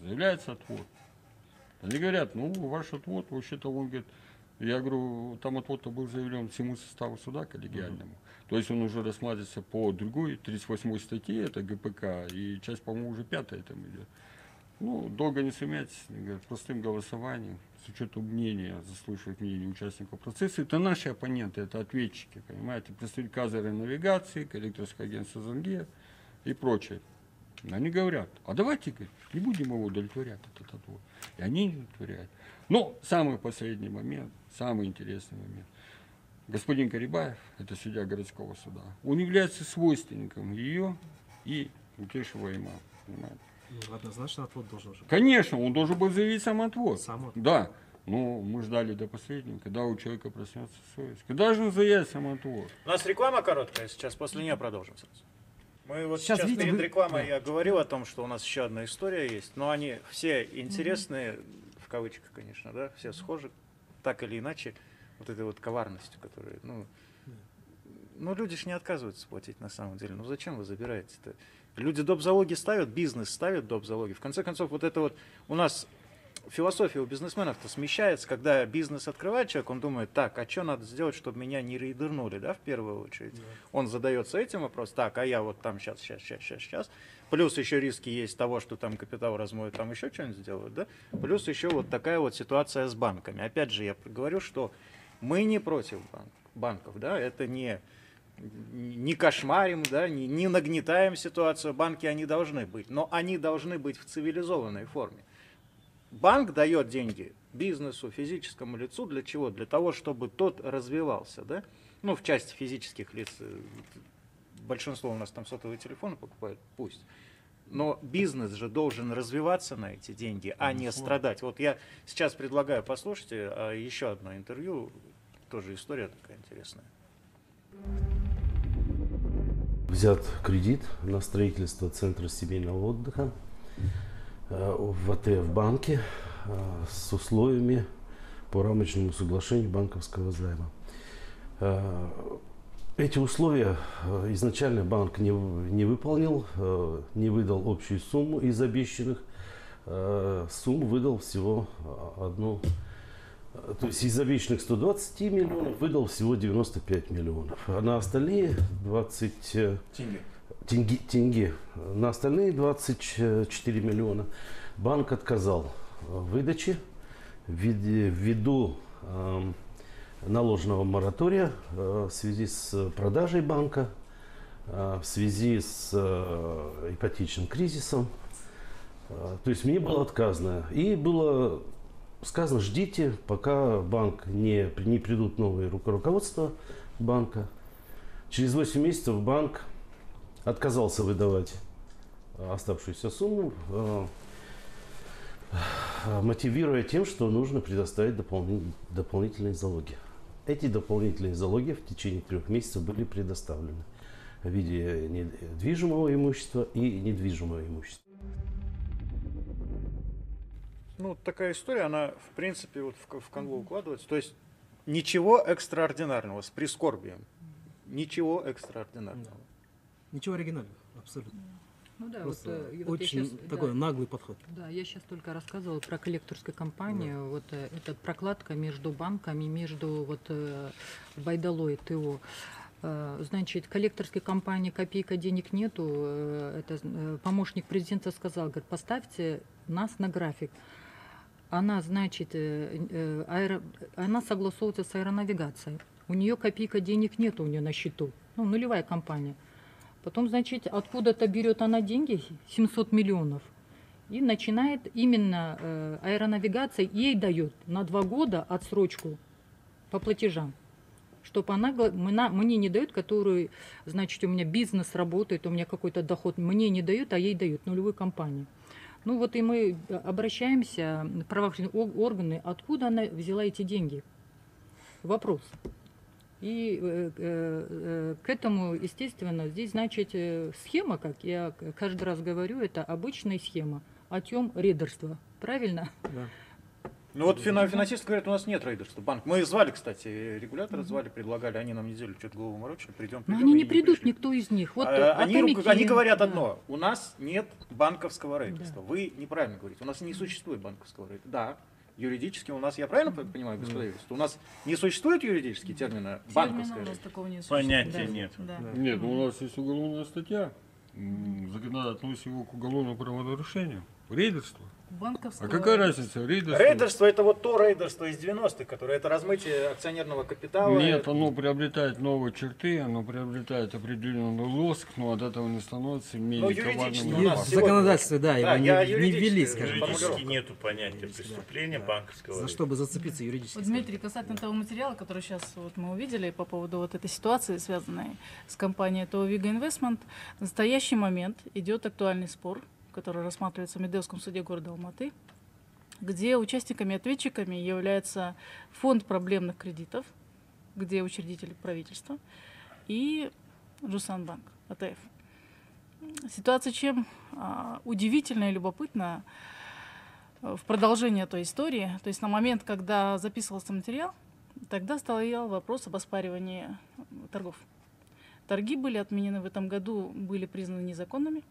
заявляется отвод. Они говорят, ну, ваш отвод, вообще-то он говорит, я говорю, там отвод-то был заявлен всему составу суда коллегиальному. То есть он уже рассматривается по другой, 38 статье, это ГПК, и часть, по-моему, уже пятая там идет. Ну, долго не сумять, говорят, простым голосованием, с учетом мнения, заслушивать мнение участников процесса. Это наши оппоненты, это ответчики, понимаете, представители кадры навигации, коллекторское агентство Занге и прочее. Они говорят, а давайте говорит, не будем его удовлетворять, этот отвод. И они не удовлетворяют. Но самый последний момент, самый интересный момент. Господин Карибаев, это судья городского суда, он является свойственником ее и Мукешева имама. Понимаете? Ну, Однозначно отвод должен же. быть. Конечно, он должен был заявить сам отвод. Сам отвод. Да, но мы ждали до последнего, когда у человека проснется совесть. Когда же он заявит сам отвод? У нас реклама короткая, сейчас после нее продолжим сразу. Мы вот Сейчас, сейчас, видите, перед вы- рекламой да. я говорил о том, что у нас еще одна история есть, но они все интересные, в кавычках, конечно, да, все схожи, так или иначе, вот этой вот коварностью, которая, ну, ну люди же не отказываются платить на самом деле, ну зачем вы забираете-то? Люди доп. залоги ставят, бизнес ставит доп. залоги. В конце концов, вот это вот у нас философия у бизнесменов-то смещается, когда бизнес открывает человек, он думает, так, а что надо сделать, чтобы меня не рейдернули, да, в первую очередь. Он задается этим вопросом, так, а я вот там сейчас, сейчас, сейчас, сейчас, сейчас. Плюс еще риски есть того, что там капитал размоют, там еще что-нибудь сделают, да. Плюс еще вот такая вот ситуация с банками. Опять же, я говорю, что мы не против банк- банков, да, это не не кошмарим, да, не, не нагнетаем ситуацию. Банки, они должны быть, но они должны быть в цивилизованной форме. Банк дает деньги бизнесу, физическому лицу для чего? Для того, чтобы тот развивался, да? Ну, в части физических лиц э, большинство у нас там сотовые телефоны покупают, пусть. Но бизнес же должен развиваться на эти деньги, а не страдать. Вот я сейчас предлагаю послушать э, еще одно интервью, тоже история такая интересная. Взят кредит на строительство центра семейного отдыха э, в ВТФ банке э, с условиями по рамочному соглашению банковского займа. Эти условия э, изначально банк не, не выполнил, э, не выдал общую сумму из обещанных. Э, Сумму выдал всего э, одну то есть из обещанных 120 миллионов выдал всего 95 миллионов. А на остальные 20 э, тенге, тенге, на остальные 24 миллиона банк отказал в выдаче ввиду, ввиду эм, наложенного моратория э, в связи с продажей банка, э, в связи с э, ипотечным кризисом. Э, То есть мне было отказано. И было сказано, ждите, пока банк не, не придут новые руко- руководства банка. Через 8 месяцев банк отказался выдавать э, оставшуюся сумму, э, э, мотивируя тем, что нужно предоставить дополни- дополнительные залоги. Эти дополнительные залоги в течение трех месяцев были предоставлены в виде недвижимого имущества и недвижимого имущества. Ну, такая история, она, в принципе, вот в, в канву укладывается. То есть ничего экстраординарного, с прискорбием. Ничего экстраординарного. Ничего оригинального, абсолютно. Ну да, Просто вот, э, и вот очень щас, такой да. наглый подход. Да, я сейчас только рассказывала про коллекторскую компанию. Вот э, это прокладка между банками, между вот э, Байдалой ТО. Э, Значит, коллекторской компании копейка денег нету. Это помощник президента сказал, говорит, поставьте нас на график. Она, значит, аэро- она согласовывается с аэронавигацией. У нее копейка денег нету у нее на счету. Ну, нулевая компания. Потом, значит, откуда-то берет она деньги, 700 миллионов, и начинает именно э, аэронавигация, ей дает на два года отсрочку по платежам. Чтобы она, мне не дают, которую, значит, у меня бизнес работает, у меня какой-то доход, мне не дают, а ей дают, нулевой компании. Ну вот и мы обращаемся правоохранительные органы, откуда она взяла эти деньги. Вопрос. И э, э, э, к этому, естественно, здесь, значит, э, схема, как я каждый раз говорю, это обычная схема. Отъем рейдерства. Правильно? Да. Ну вот фина- финансисты говорят, у нас нет рейдерства. Банк. Мы звали, кстати, регулятора звали, предлагали, они нам неделю что-то голову морочили, придем, Но придем. они и не придут, пришли. никто из них. Вот А, они, они говорят да. одно. У нас нет банковского рейдерства. Вы неправильно говорите. У нас не существует банковского рейдерства. Да, юридически у нас, я правильно понимаю, господин юрист, у нас не существует юридический термина Термина банковское у нас такого не Понятия существует. нет. Да. Нет, у нас есть уголовная статья. М, Закон относится его к уголовному правонарушению. Рейдерство. Банковского А какая разница? Рейдерство. Рейдерство это вот то рейдерство из 90-х, которое это размытие акционерного капитала. Нет, оно приобретает новые черты, оно приобретает определенный лоск, но от этого не становится менее Ну, юридически коварным. нас В законодательстве, да, Да, его я не, не ввели, скажем так. Юридически нету понятия преступления банковского. За что бы зацепиться юридически. Вот. Дмитрий, касательно того материала, который сейчас вот мы увидели по поводу вот этой ситуации, связанной с компанией ТО Вига Инвестмент, в настоящий момент идет актуальный спор, который рассматривается в Медведском суде города Алматы, где участниками и ответчиками является фонд проблемных кредитов, где учредители правительства, и Жусанбанк, АТФ. Ситуация чем а, удивительная и любопытная э, в продолжение той истории, то есть на момент, когда записывался материал, тогда стоял вопрос об оспаривании торгов. Торги были отменены в этом году, были признаны незаконными.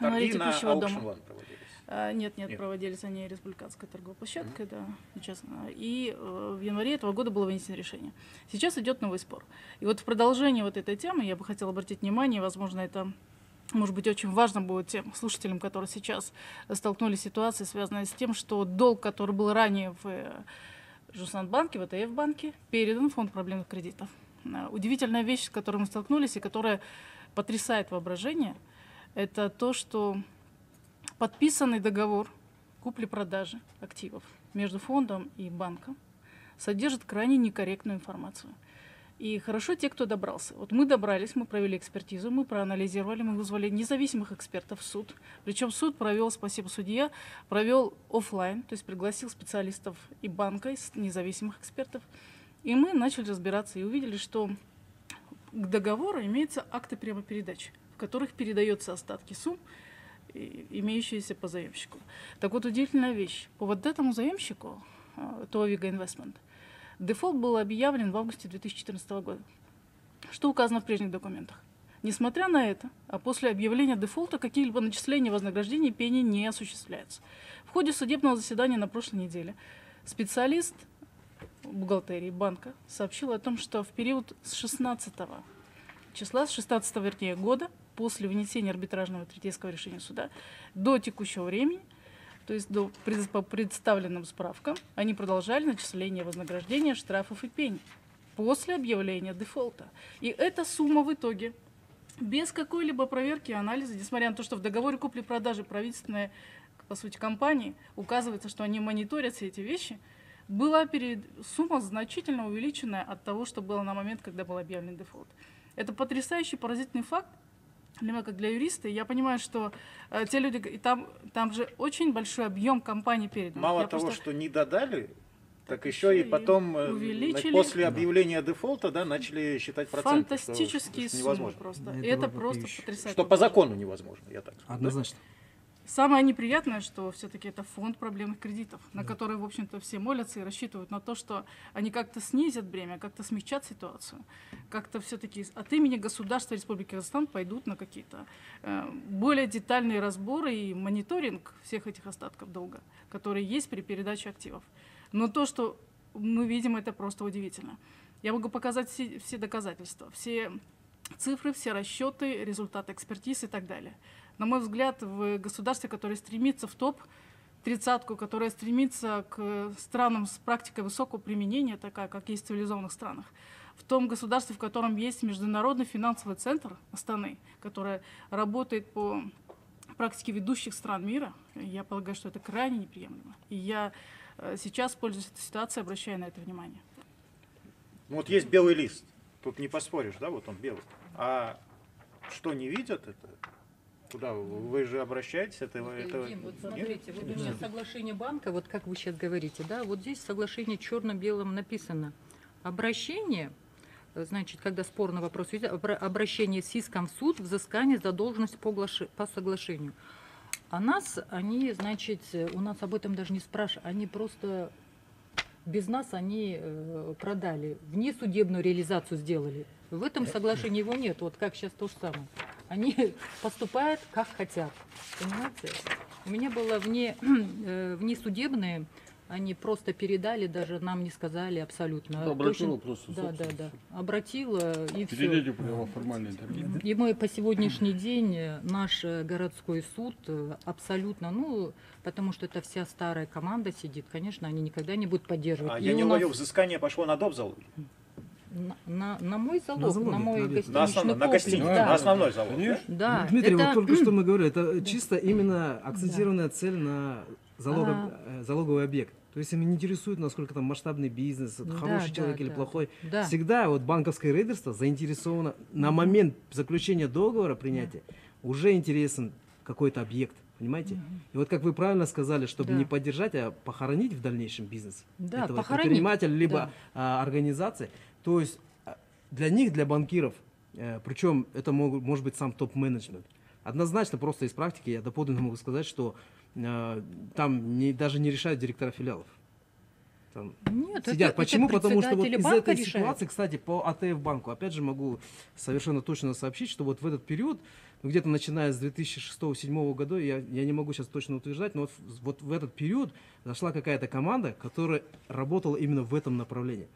На Торги на Auction проводились. А, нет, нет, Нет. проводились они республиканской торговой площадкой, да, честно. И э, в январе этого года было вынесено решение. Сейчас идет новый спор. И вот в продолжении вот этой темы я бы хотела обратить внимание, возможно, это может быть, очень важно будет тем слушателям, которые сейчас столкнулись с ситуацией, связанной с тем, что долг, который был ранее в э, Жусанбанке, в ВТФ банке, передан в фонд проблемных кредитов. Э, Удивительная вещь, с которой мы столкнулись и которая потрясает воображение, это то, что подписанный договор купли-продажи активов между фондом и банком содержит крайне некорректную информацию. И хорошо те, кто добрался. Вот мы добрались, мы провели экспертизу, мы проанализировали, мы вызвали независимых экспертов в суд. Причем суд провел, спасибо судья, провел оффлайн, то есть пригласил специалистов и банка, из независимых экспертов. И мы начали разбираться и увидели, что к договору имеются акты приёма-передачи, в которых передаются остатки сумм, имеющиеся по заемщику. Так вот, удивительная вещь. По вот этому заемщику, э, ТОО Вига Инвестмент, дефолт был объявлен в августе 2014 года. Что указано в прежних документах? Несмотря на это, а после объявления дефолта какие-либо начисления вознаграждений пени не осуществляются. В ходе судебного заседания на прошлой неделе специалист бухгалтерии банка сообщил о том, что в период с 16 числа, с 16 вернее, года, после вынесения арбитражного третейского решения суда, до текущего времени, то есть до, по представленным справкам, они продолжали начисление вознаграждения, штрафов и пений после объявления дефолта. И эта сумма в итоге без какой-либо проверки и анализа, несмотря на то, что в договоре купли-продажи правительственной, по сути, компании указывается, что они мониторят все эти вещи, была перед... сумма значительно увеличенная от того, что было на момент, когда был объявлен дефолт. Это потрясающий, поразительный факт, для меня как для юриста. Я понимаю, что э, те люди, и там, там же очень большой объем компаний передан. Мало Я того, просто- что не додали, так, Так еще и потом э, увеличили. после объявления дефолта да, начали считать проценты. Фантастические что суммы невозможно. просто. Это И это вопиюще. просто потрясающе. Что по закону невозможно, я так скажу. Однозначно. Самое неприятное, что все-таки это фонд проблемных кредитов, на который, в общем-то, все молятся и рассчитывают на то, что они как-то снизят бремя, как-то смягчат ситуацию, как-то все-таки от имени государства Республики Казахстан пойдут на какие-то э, более детальные разборы и мониторинг всех этих остатков долга, которые есть при передаче активов. Но то, что мы видим, это просто удивительно. Я могу показать все, все доказательства, все цифры, все расчеты, результаты экспертиз и так далее. На мой взгляд, в государстве, которое стремится в топ, тридцатку, которая стремится к странам с практикой высокого применения, такая, как есть в цивилизованных странах, в том государстве, в котором есть международный финансовый центр Астаны, который работает по практике ведущих стран мира, я полагаю, что это крайне неприемлемо. И я э, сейчас, пользуясь этой ситуацией, обращаю на это внимание. Ну, вот есть белый лист, тут не поспоришь, да, вот он белый. А что не видят это? Куда вы, же обращаетесь? Это, это... Дим, вот смотрите, вот у меня соглашение банка, вот как вы сейчас говорите, да, вот здесь соглашение черно-белым написано. Обращение, э, значит, когда спорный вопрос обращение с иском в суд, взыскание за должность по, глаши- по соглашению. А нас, они, значит, у нас об этом даже не спрашивают, они просто без нас они э, продали, внесудебную реализацию сделали. В этом соглашении его нет, вот как сейчас то же самое. Они поступают как хотят, понимаете? У меня было вне, э, внесудебные, они просто передали, даже нам не сказали абсолютно. Обратила Точно- просто Да, да, да. Обратила и все. Передайте прямо формальный торги. И мы по сегодняшний день, э, наш э, городской суд э, абсолютно, ну, потому что это вся старая команда сидит, конечно, они никогда не будут поддерживать. А И я не нас взыскание пошло на доп. Залог? на, на- на мой залог, на, залог, мой на гостиничный На основной, на комплекс, гостиницу, да. на основной залог. да? Да, Дмитрий, это- вот только что мы говорили, это чисто именно акцентированная цель на залогов- А. э, залоговый объект. То есть им не интересует, насколько там масштабный бизнес, Да, хороший да, человек или да, плохой. да. Всегда вот банковское рейдерство заинтересовано на момент заключения договора принятия уже интересен какой-то объект. Понимаете? И вот как вы правильно сказали, чтобы Да. не поддержать, а похоронить в дальнейшем бизнес Да, этого похоронить, предпринимателя, либо да. а, организации. То есть а, для них, для банкиров, э, причем это могут, может быть сам топ-менеджмент, однозначно просто из практики я доподлинно могу сказать, что э, там не, даже не решают директора филиалов. Там Нет, это- сидят. это Почему? Потому что вот из этой решают. ситуации, кстати, по АТФ банку, опять же могу совершенно точно сообщить, что вот в этот период, ну, где-то начиная с 2006-2007 года, я, я не могу сейчас точно утверждать, но вот, вот в этот период зашла какая-то команда, которая работала именно в этом направлении.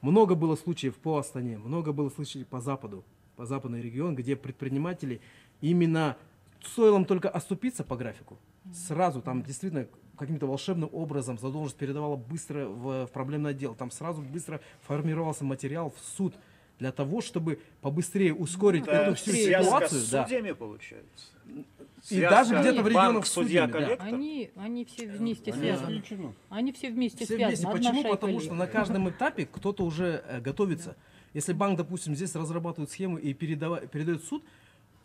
Много было случаев по Астане, много было случаев по Западу, по западный регион, где предприниматели именно стоило только оступиться по графику, сразу там действительно каким-то волшебным образом задолженность передавала быстро в, в проблемный отдел, там сразу быстро формировался материал в суд для того, чтобы побыстрее ускорить Это эту всю ситуацию. с да. судьями получается. И даже где-то в регионах судья, да. коллектор. Они, они все вместе связаны. Они все вместе Все связаны. вместе. Почему? Потому что на каждом этапе кто-то уже э, готовится. Если банк, допустим, здесь разрабатывает схему и передает суд,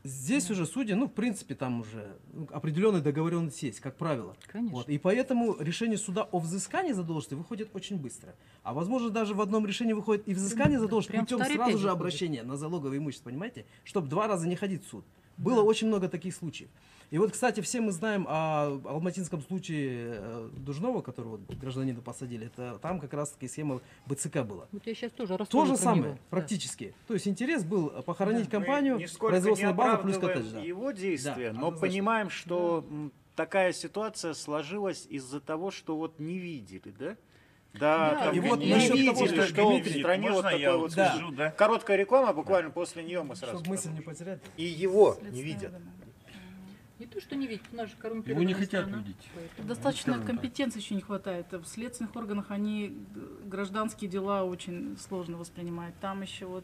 здесь уже судья, ну, в принципе, там уже ну, определенная договоренность есть, как правило. Конечно. Вот. И поэтому решение суда о взыскании задолженности выходит очень быстро. А возможно, даже в одном решении выходит и взыскание задолженности путем сразу же выходит. обращения на залоговое имущество, понимаете? Чтобы два раза не ходить в суд. Было очень много таких случаев. И вот, кстати, все мы знаем о алматинском случае э, Дужного, которого гражданина посадили. Это там как раз-таки схема БЦК была. Вот я сейчас тоже То же самое, него. Да. практически. То есть интерес был похоронить Мы компанию, производственная база плюс коттедж. да. его действия, Да, но однозначно. понимаем, что м, такая ситуация сложилась из-за того, что вот не видели, да? Да, Да, там и вот не насчет видели, того, что что в Дмитрий, стране вот можно такой я вот Да. скажу, да? Короткая реклама, буквально после нее мы сразу. Чтобы мысль не потерять. И его не видят. Не то, что не видят, у нас же Его коррумпированная не хотят страна, видеть. поэтому- Достаточно компетенции еще не хватает. В следственных органах они г- гражданские дела очень сложно воспринимают. Там еще вот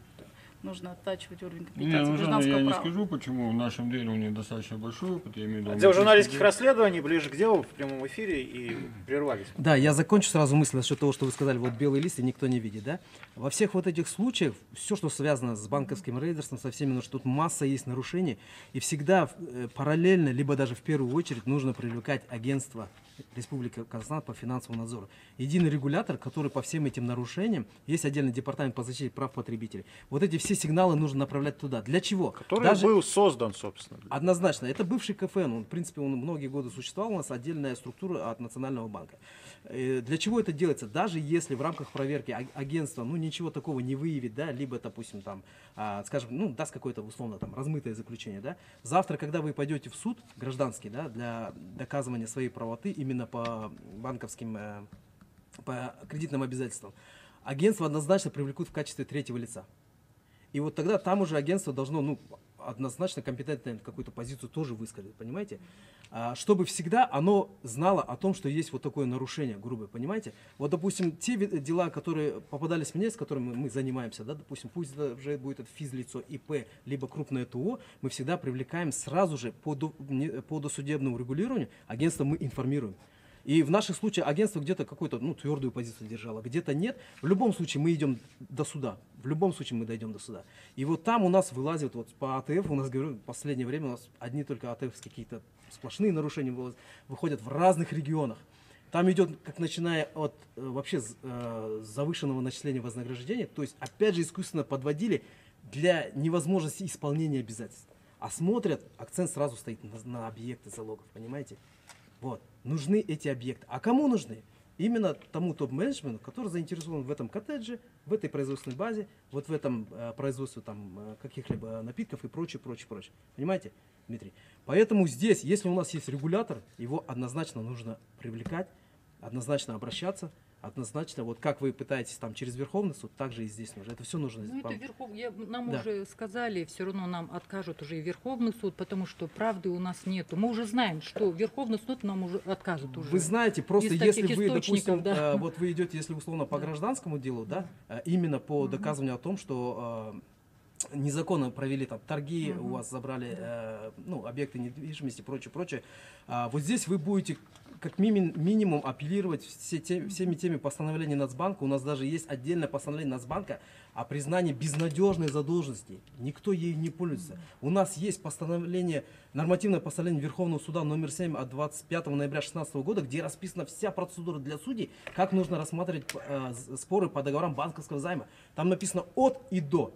нужно оттачивать уровень Не, компетенции ну, Жанна, гражданского я не права. скажу, почему в нашем деле у них достаточно большой опыт. Я имею в виду Отдел журналистских алматинский расследований ближе к делу в прямом эфире и прервались. Да, я закончу сразу мысль насчет того, что вы сказали, вот белый лист и никто не видит, да? Во всех вот этих случаях, все, что связано с банковским рейдерством, со всеми, ну, что тут масса есть нарушений, и всегда э, параллельно, либо даже в первую очередь нужно привлекать агентство Республики Казахстан по финансовому надзору. Единый регулятор, который по всем этим нарушениям, есть отдельный департамент по защите прав потребителей. Вот эти все все сигналы нужно направлять туда. Для чего? Который Даже- был создан, собственно. Однозначно. Это бывший КФН. Он, в принципе, он многие годы существовал. У нас отдельная структура от Национального банка. Э, Для чего это делается? Даже если в рамках проверки а- агентство, ну, ничего такого не выявит, да, либо, допустим, там, а, скажем, ну, даст какое-то, условно, там, размытое заключение, да, завтра, когда вы пойдете в суд гражданский, да, для доказывания своей правоты именно по банковским, э, по кредитным обязательствам, агентство однозначно привлекут в качестве третьего лица. И вот тогда там уже агентство должно, ну, однозначно компетентную какую-то позицию тоже высказать, понимаете? А, чтобы всегда оно знало о том, что есть вот такое нарушение грубое, понимаете? Вот, допустим, те дела, которые попадались мне, с которыми мы занимаемся, да, допустим, пусть это уже будет физлицо, ИП, либо крупное ТО, мы всегда привлекаем сразу же по, по досудебному регулированию, агентство мы информируем. И в наших случаях агентство где-то какую-то ну, твердую позицию держало, где-то нет. В любом случае мы идем до суда. В любом случае мы дойдем до суда. И вот там у нас вылазит, вот по АТФ, у нас, говорю, в последнее время у нас одни только АТФ какие-то сплошные нарушения выходят в разных регионах. Там идет, как начиная от э, вообще э, завышенного начисления вознаграждения, то есть опять же искусственно подводили для невозможности исполнения обязательств. А смотрят, акцент сразу стоит на, на объекты залогов, понимаете? Вот. Нужны эти объекты. А кому нужны? Именно тому топ-менеджменту, который заинтересован в этом коттедже, в этой производственной базе, вот в этом э, производстве там, э, каких-либо напитков и прочее, прочее, прочее. Понимаете, Дмитрий? Поэтому здесь, если у нас есть регулятор, его однозначно нужно привлекать, однозначно обращаться, однозначно, вот как вы пытаетесь там через Верховный суд, так же и здесь нужно. Это все нужно. Ну, это Верхов... я- нам Да. уже сказали, все равно нам откажут уже и Верховный суд, потому что правды у нас нету. Мы уже знаем, что Верховный суд нам уже откажет уже. Вы знаете, просто Из если вы, допустим, да. э, вот вы идете, если условно по Да. гражданскому делу, да, э, именно по доказыванию о том, что э, незаконно провели там торги, у Мгм. вас забрали э, ну, объекты недвижимости, прочее, прочее. А вот здесь вы будете как минимум апеллировать все те- всеми теми постановлениями Нацбанка. У нас даже есть отдельное постановление Нацбанка о признании безнадежной задолженности. Никто ею не пользуется. У нас есть постановление, нормативное постановление Верховного суда номер 7 от 25 ноября 2016 года, где расписана вся процедура для судей, как нужно рассматривать э, споры по договорам банковского займа. Там написано от и до.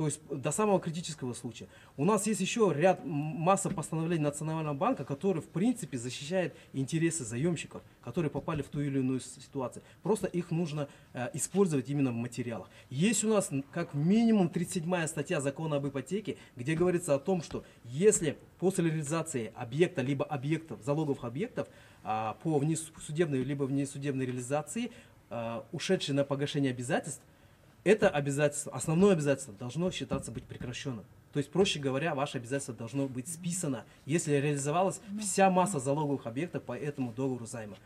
То есть до самого критического случая. У нас есть еще ряд, масса постановлений Национального банка, которые в принципе защищают интересы заемщиков, которые попали в ту или иную ситуацию. Просто их нужно э, использовать именно в материалах. Есть у нас как минимум 37 статья закона об ипотеке, где говорится о том, что если после реализации объекта либо объектов, залоговых объектов а, по внесудебной либо внесудебной реализации, а, ушедшие на погашение обязательств, это обязательство, основное обязательство должно считаться быть прекращенным. То есть, проще говоря, ваше обязательство должно быть списано, если реализовалась вся масса залоговых объектов по этому договору займа.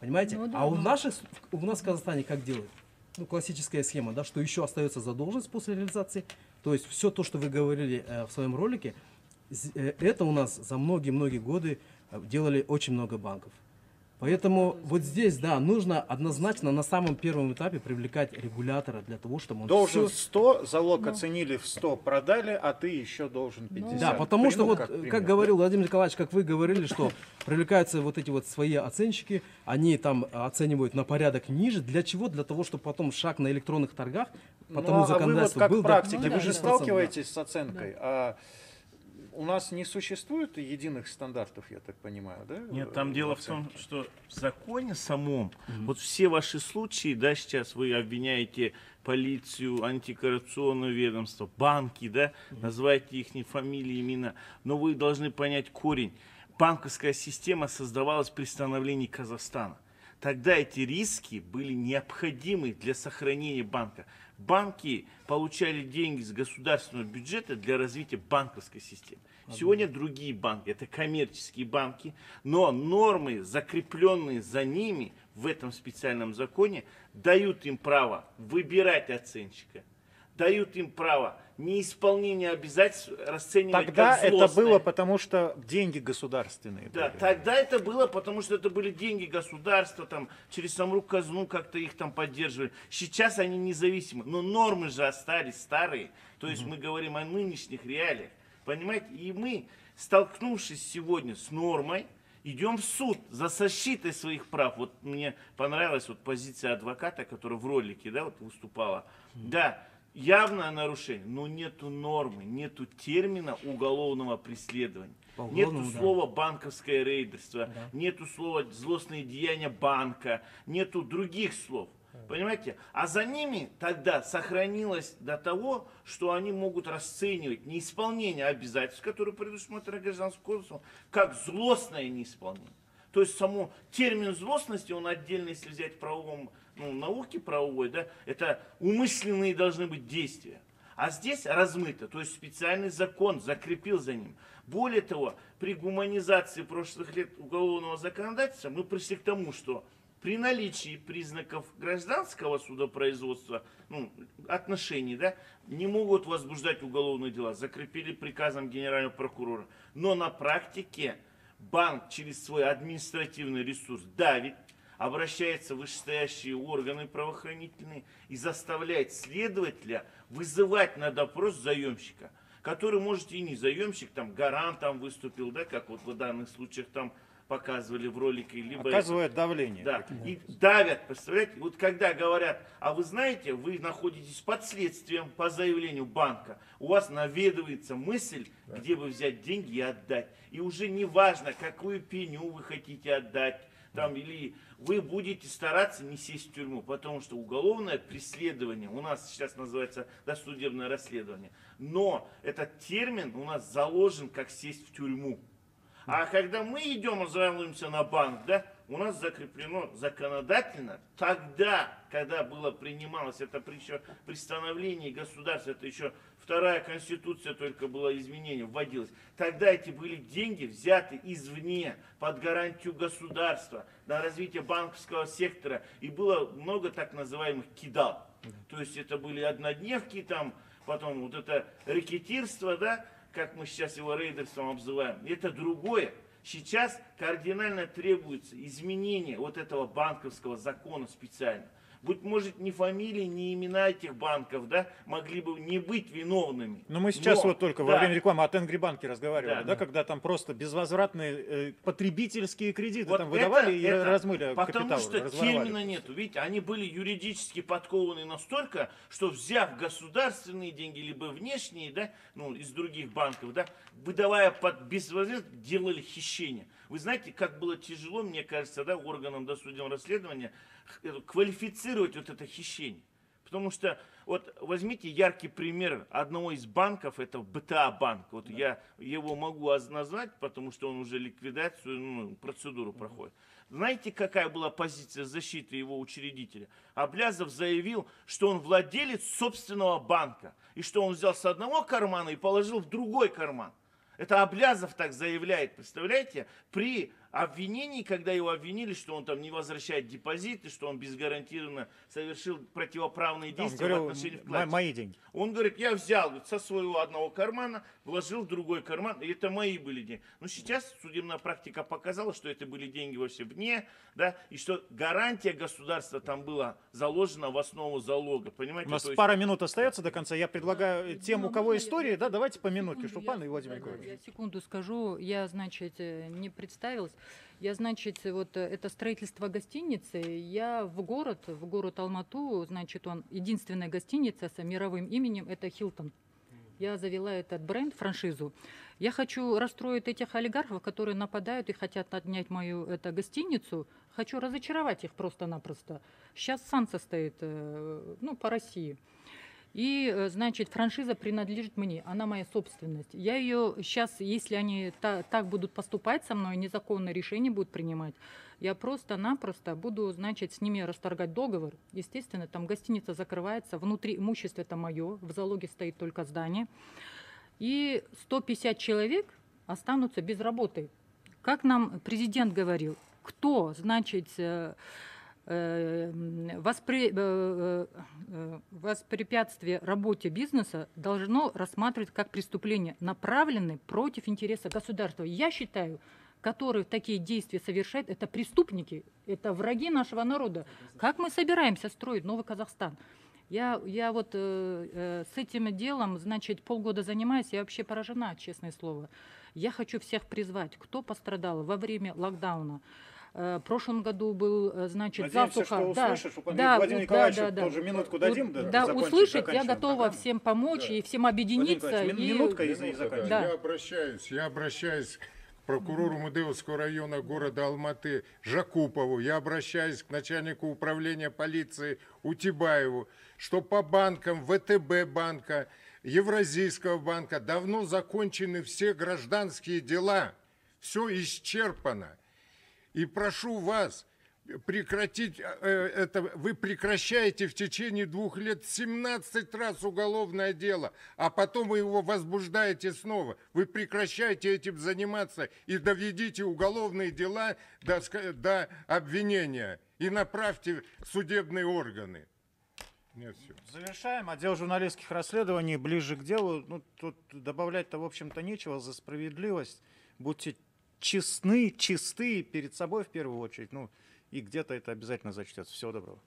Понимаете? Ну да, а у наших, у нас в Казахстане как делают? Ну, классическая схема, да, что еще остается задолженность после реализации. То есть все то, что вы говорили э, в своем ролике, э, это у нас за многие-многие годы э, делали очень много банков. Поэтому вот здесь, да, нужно однозначно на самом первом этапе привлекать регулятора для того, чтобы он Должен всё- 100, залог Ну. оценили в 100, продали, а ты еще должен 50. Да, потому что Приму вот, как э, как, пример. говорил Владимир Николаевич, как вы говорили, что привлекаются вот эти вот свои оценщики, они там оценивают на порядок ниже. Для чего? Для того, чтобы потом шаг на электронных торгах по Ну, тому а вы вот законодательству как был. в да, Ну вы да, же да. сталкиваетесь с оценкой, а у нас не существует единых стандартов, я так понимаю, да? Нет, там э, дело в оценки? том, что в законе самом, вот все ваши случаи, да, сейчас вы обвиняете полицию, антикоррупционное ведомство, банки, да, называете их фамилии, имена, но вы должны понять корень. Банковская система создавалась при становлении Казахстана. Тогда эти риски были необходимы для сохранения банка. Банки получали деньги с государственного бюджета для развития банковской системы. Сегодня другие банки, это коммерческие банки, но нормы, закрепленные за ними в этом специальном законе, дают им право выбирать оценщика, дают им право неисполнение обязательств расценивать Тогда как это злостное. было потому, что деньги государственные Да, были. тогда это было, потому что это были деньги государства, там, через саму казну как-то их там поддерживали. Сейчас они независимы, но нормы же остались старые. То есть мы говорим о нынешних реалиях. Понимаете? И мы, столкнувшись сегодня с нормой, идем в суд за защитой своих прав. Вот мне понравилась вот позиция адвоката, которая в ролике, да, вот выступала. Да, явное нарушение, но нету нормы, нету термина уголовного преследования. Нету да. слова банковское рейдерство, Да. нету слова злостные деяния банка, нету других слов. Понимаете? А за ними тогда сохранилось до того, что они могут расценивать неисполнение обязательств, которые предусмотрены гражданским кодексом, как злостное неисполнение. То есть само термин злостности, он отдельно, если взять в правовом, ну, науке правовой, да, это умышленные должны быть действия. А здесь размыто, то есть специальный закон закрепил за ним. Более того, при гуманизации прошлых лет уголовного законодательства мы пришли к тому, что при наличии признаков гражданского судопроизводства, ну, отношений, да, не могут возбуждать уголовные дела, закрепили приказом генерального прокурора. Но на практике банк через свой административный ресурс давит, обращается в вышестоящие органы правоохранительные и заставляет следователя вызывать на допрос заемщика, который может и не заемщик, там гарантом выступил, да, как вот в данных случаях там показывали в ролике, либо Оказывает давление. да, и давят, представляете? Вот когда говорят, а вы знаете, вы находитесь под следствием по заявлению банка, у вас наведывается мысль, где бы взять деньги и отдать. И уже не важно, какую пеню вы хотите отдать, там, или вы будете стараться не сесть в тюрьму, потому что уголовное преследование у нас сейчас называется досудебное расследование. Но этот термин у нас заложен как сесть в тюрьму. А когда мы идем жалуемся на банк, да, у нас закреплено законодательно, тогда, когда было принималось это при, еще, при становлении государства, это еще вторая конституция только было изменение, вводилось, тогда эти были деньги взяты извне, под гарантию государства, на развитие банковского сектора, и было много так называемых кидал. То есть это были однодневки, там, потом вот это рэкетирство, да, как мы сейчас его рейдерством обзываем, это другое. Сейчас кардинально требуется изменение вот этого банковского закона специально. Быть может, ни фамилии, ни имена этих банков, да, могли бы не быть виновными. Но мы сейчас Но, вот только во да, время рекламы от Тенгри банке разговаривали, Да. да, когда там просто безвозвратные э, потребительские кредиты Вот там выдавали это- и это размыли Потому капитал, что термина нету. Видите, они были юридически подкованы настолько, что взяв государственные деньги, либо внешние, да, ну, из других банков, да, выдавая под безвозвратно, делали хищение. Вы знаете, как было тяжело, мне кажется, да, органам досудебного расследования квалифицировать вот это хищение. Потому что, вот возьмите яркий пример одного из банков, это БТА банк. Вот я его могу назвать, потому что он уже ликвидацию, ну, процедуру проходит. Знаете, какая была позиция защиты его учредителя? Аблязов заявил, что он владелец собственного банка, и что он взял с одного кармана и положил в другой карман. Это Аблязов так заявляет, представляете? При обвинении, когда его обвинили, что он там не возвращает депозиты, что он безгарантированно совершил противоправные Да, действия в говорил, отношении «М- вкладчиков. мои деньги. Он говорит, я взял говорит, со своего одного кармана, вложил в другой карман, и это мои были деньги. Но сейчас судебная практика показала, что это были деньги вообще вне, да, и что гарантия государства там была заложена в основу залога, понимаете? У нас есть- пара минут остается до конца. Я предлагаю тем, у кого истории, да, давайте по минутке, Секунду, Шупан я- и Владимир да, да, Григорьевич. Я секунду скажу. Я, значит, э, не представилась. Я, значит, вот э, это строительство гостиницы. Я в город, в город Алмату, значит, он единственная гостиница с мировым именем, это Хилтон. Я завела этот бренд, франшизу. Я хочу расстроить этих олигархов, которые нападают и хотят отнять мою это, гостиницу. Хочу разочаровать их просто-напросто. Сейчас санкция стоит э, ну, по России. И, э, значит, франшиза принадлежит мне, она моя собственность. Я ее сейчас, если они та- так будут поступать со мной, незаконное решение будут принимать, я просто-напросто буду, значит, с ними расторгать договор. Естественно, там гостиница закрывается, внутри имущество это мое, в залоге стоит только здание. И 150 человек останутся без работы. Как нам президент говорил, кто, значит, э, м, воспре- э, э, воспрепятствие работе бизнеса должно рассматривать как преступление, направленное против интереса государства. Я считаю, которые такие действия совершают, это преступники, это враги нашего народа. Как мы собираемся строить новый Казахстан? Я, я вот э, э, с этим делом, значит, полгода занимаюсь, я вообще поражена, честное слово. Я хочу всех призвать, кто пострадал во время локдауна, В прошлом году был, э, значит, Надеемся, засуха. что да, услышишь. Вот да, Владимиру у- Николаевичу тоже минутку дадим, да, да, услышать я готова программу. всем помочь и всем объединиться. Владимир Николаевич, и- мин- минутка и- и заканчиваем. да. Да. Я обращаюсь, я обращаюсь к прокурору Мудеевского района города Алматы Жакупову, я обращаюсь к начальнику управления полиции Утибаеву, что по банкам ВТБ банка, Евразийского банка давно закончены все гражданские дела, все исчерпано. И прошу вас прекратить э, это. Вы прекращаете в течение двух лет 17 раз уголовное дело, а потом вы его возбуждаете снова. Вы прекращаете этим заниматься и доведите уголовные дела до, до обвинения и направьте судебные органы. Нет, все. Завершаем. Отдел журналистских расследований ближе к делу. Ну, тут добавлять-то, в общем-то, нечего за справедливость. Будьте честны, чисты перед собой в первую очередь. Ну, и где-то это обязательно зачтется. Всего доброго.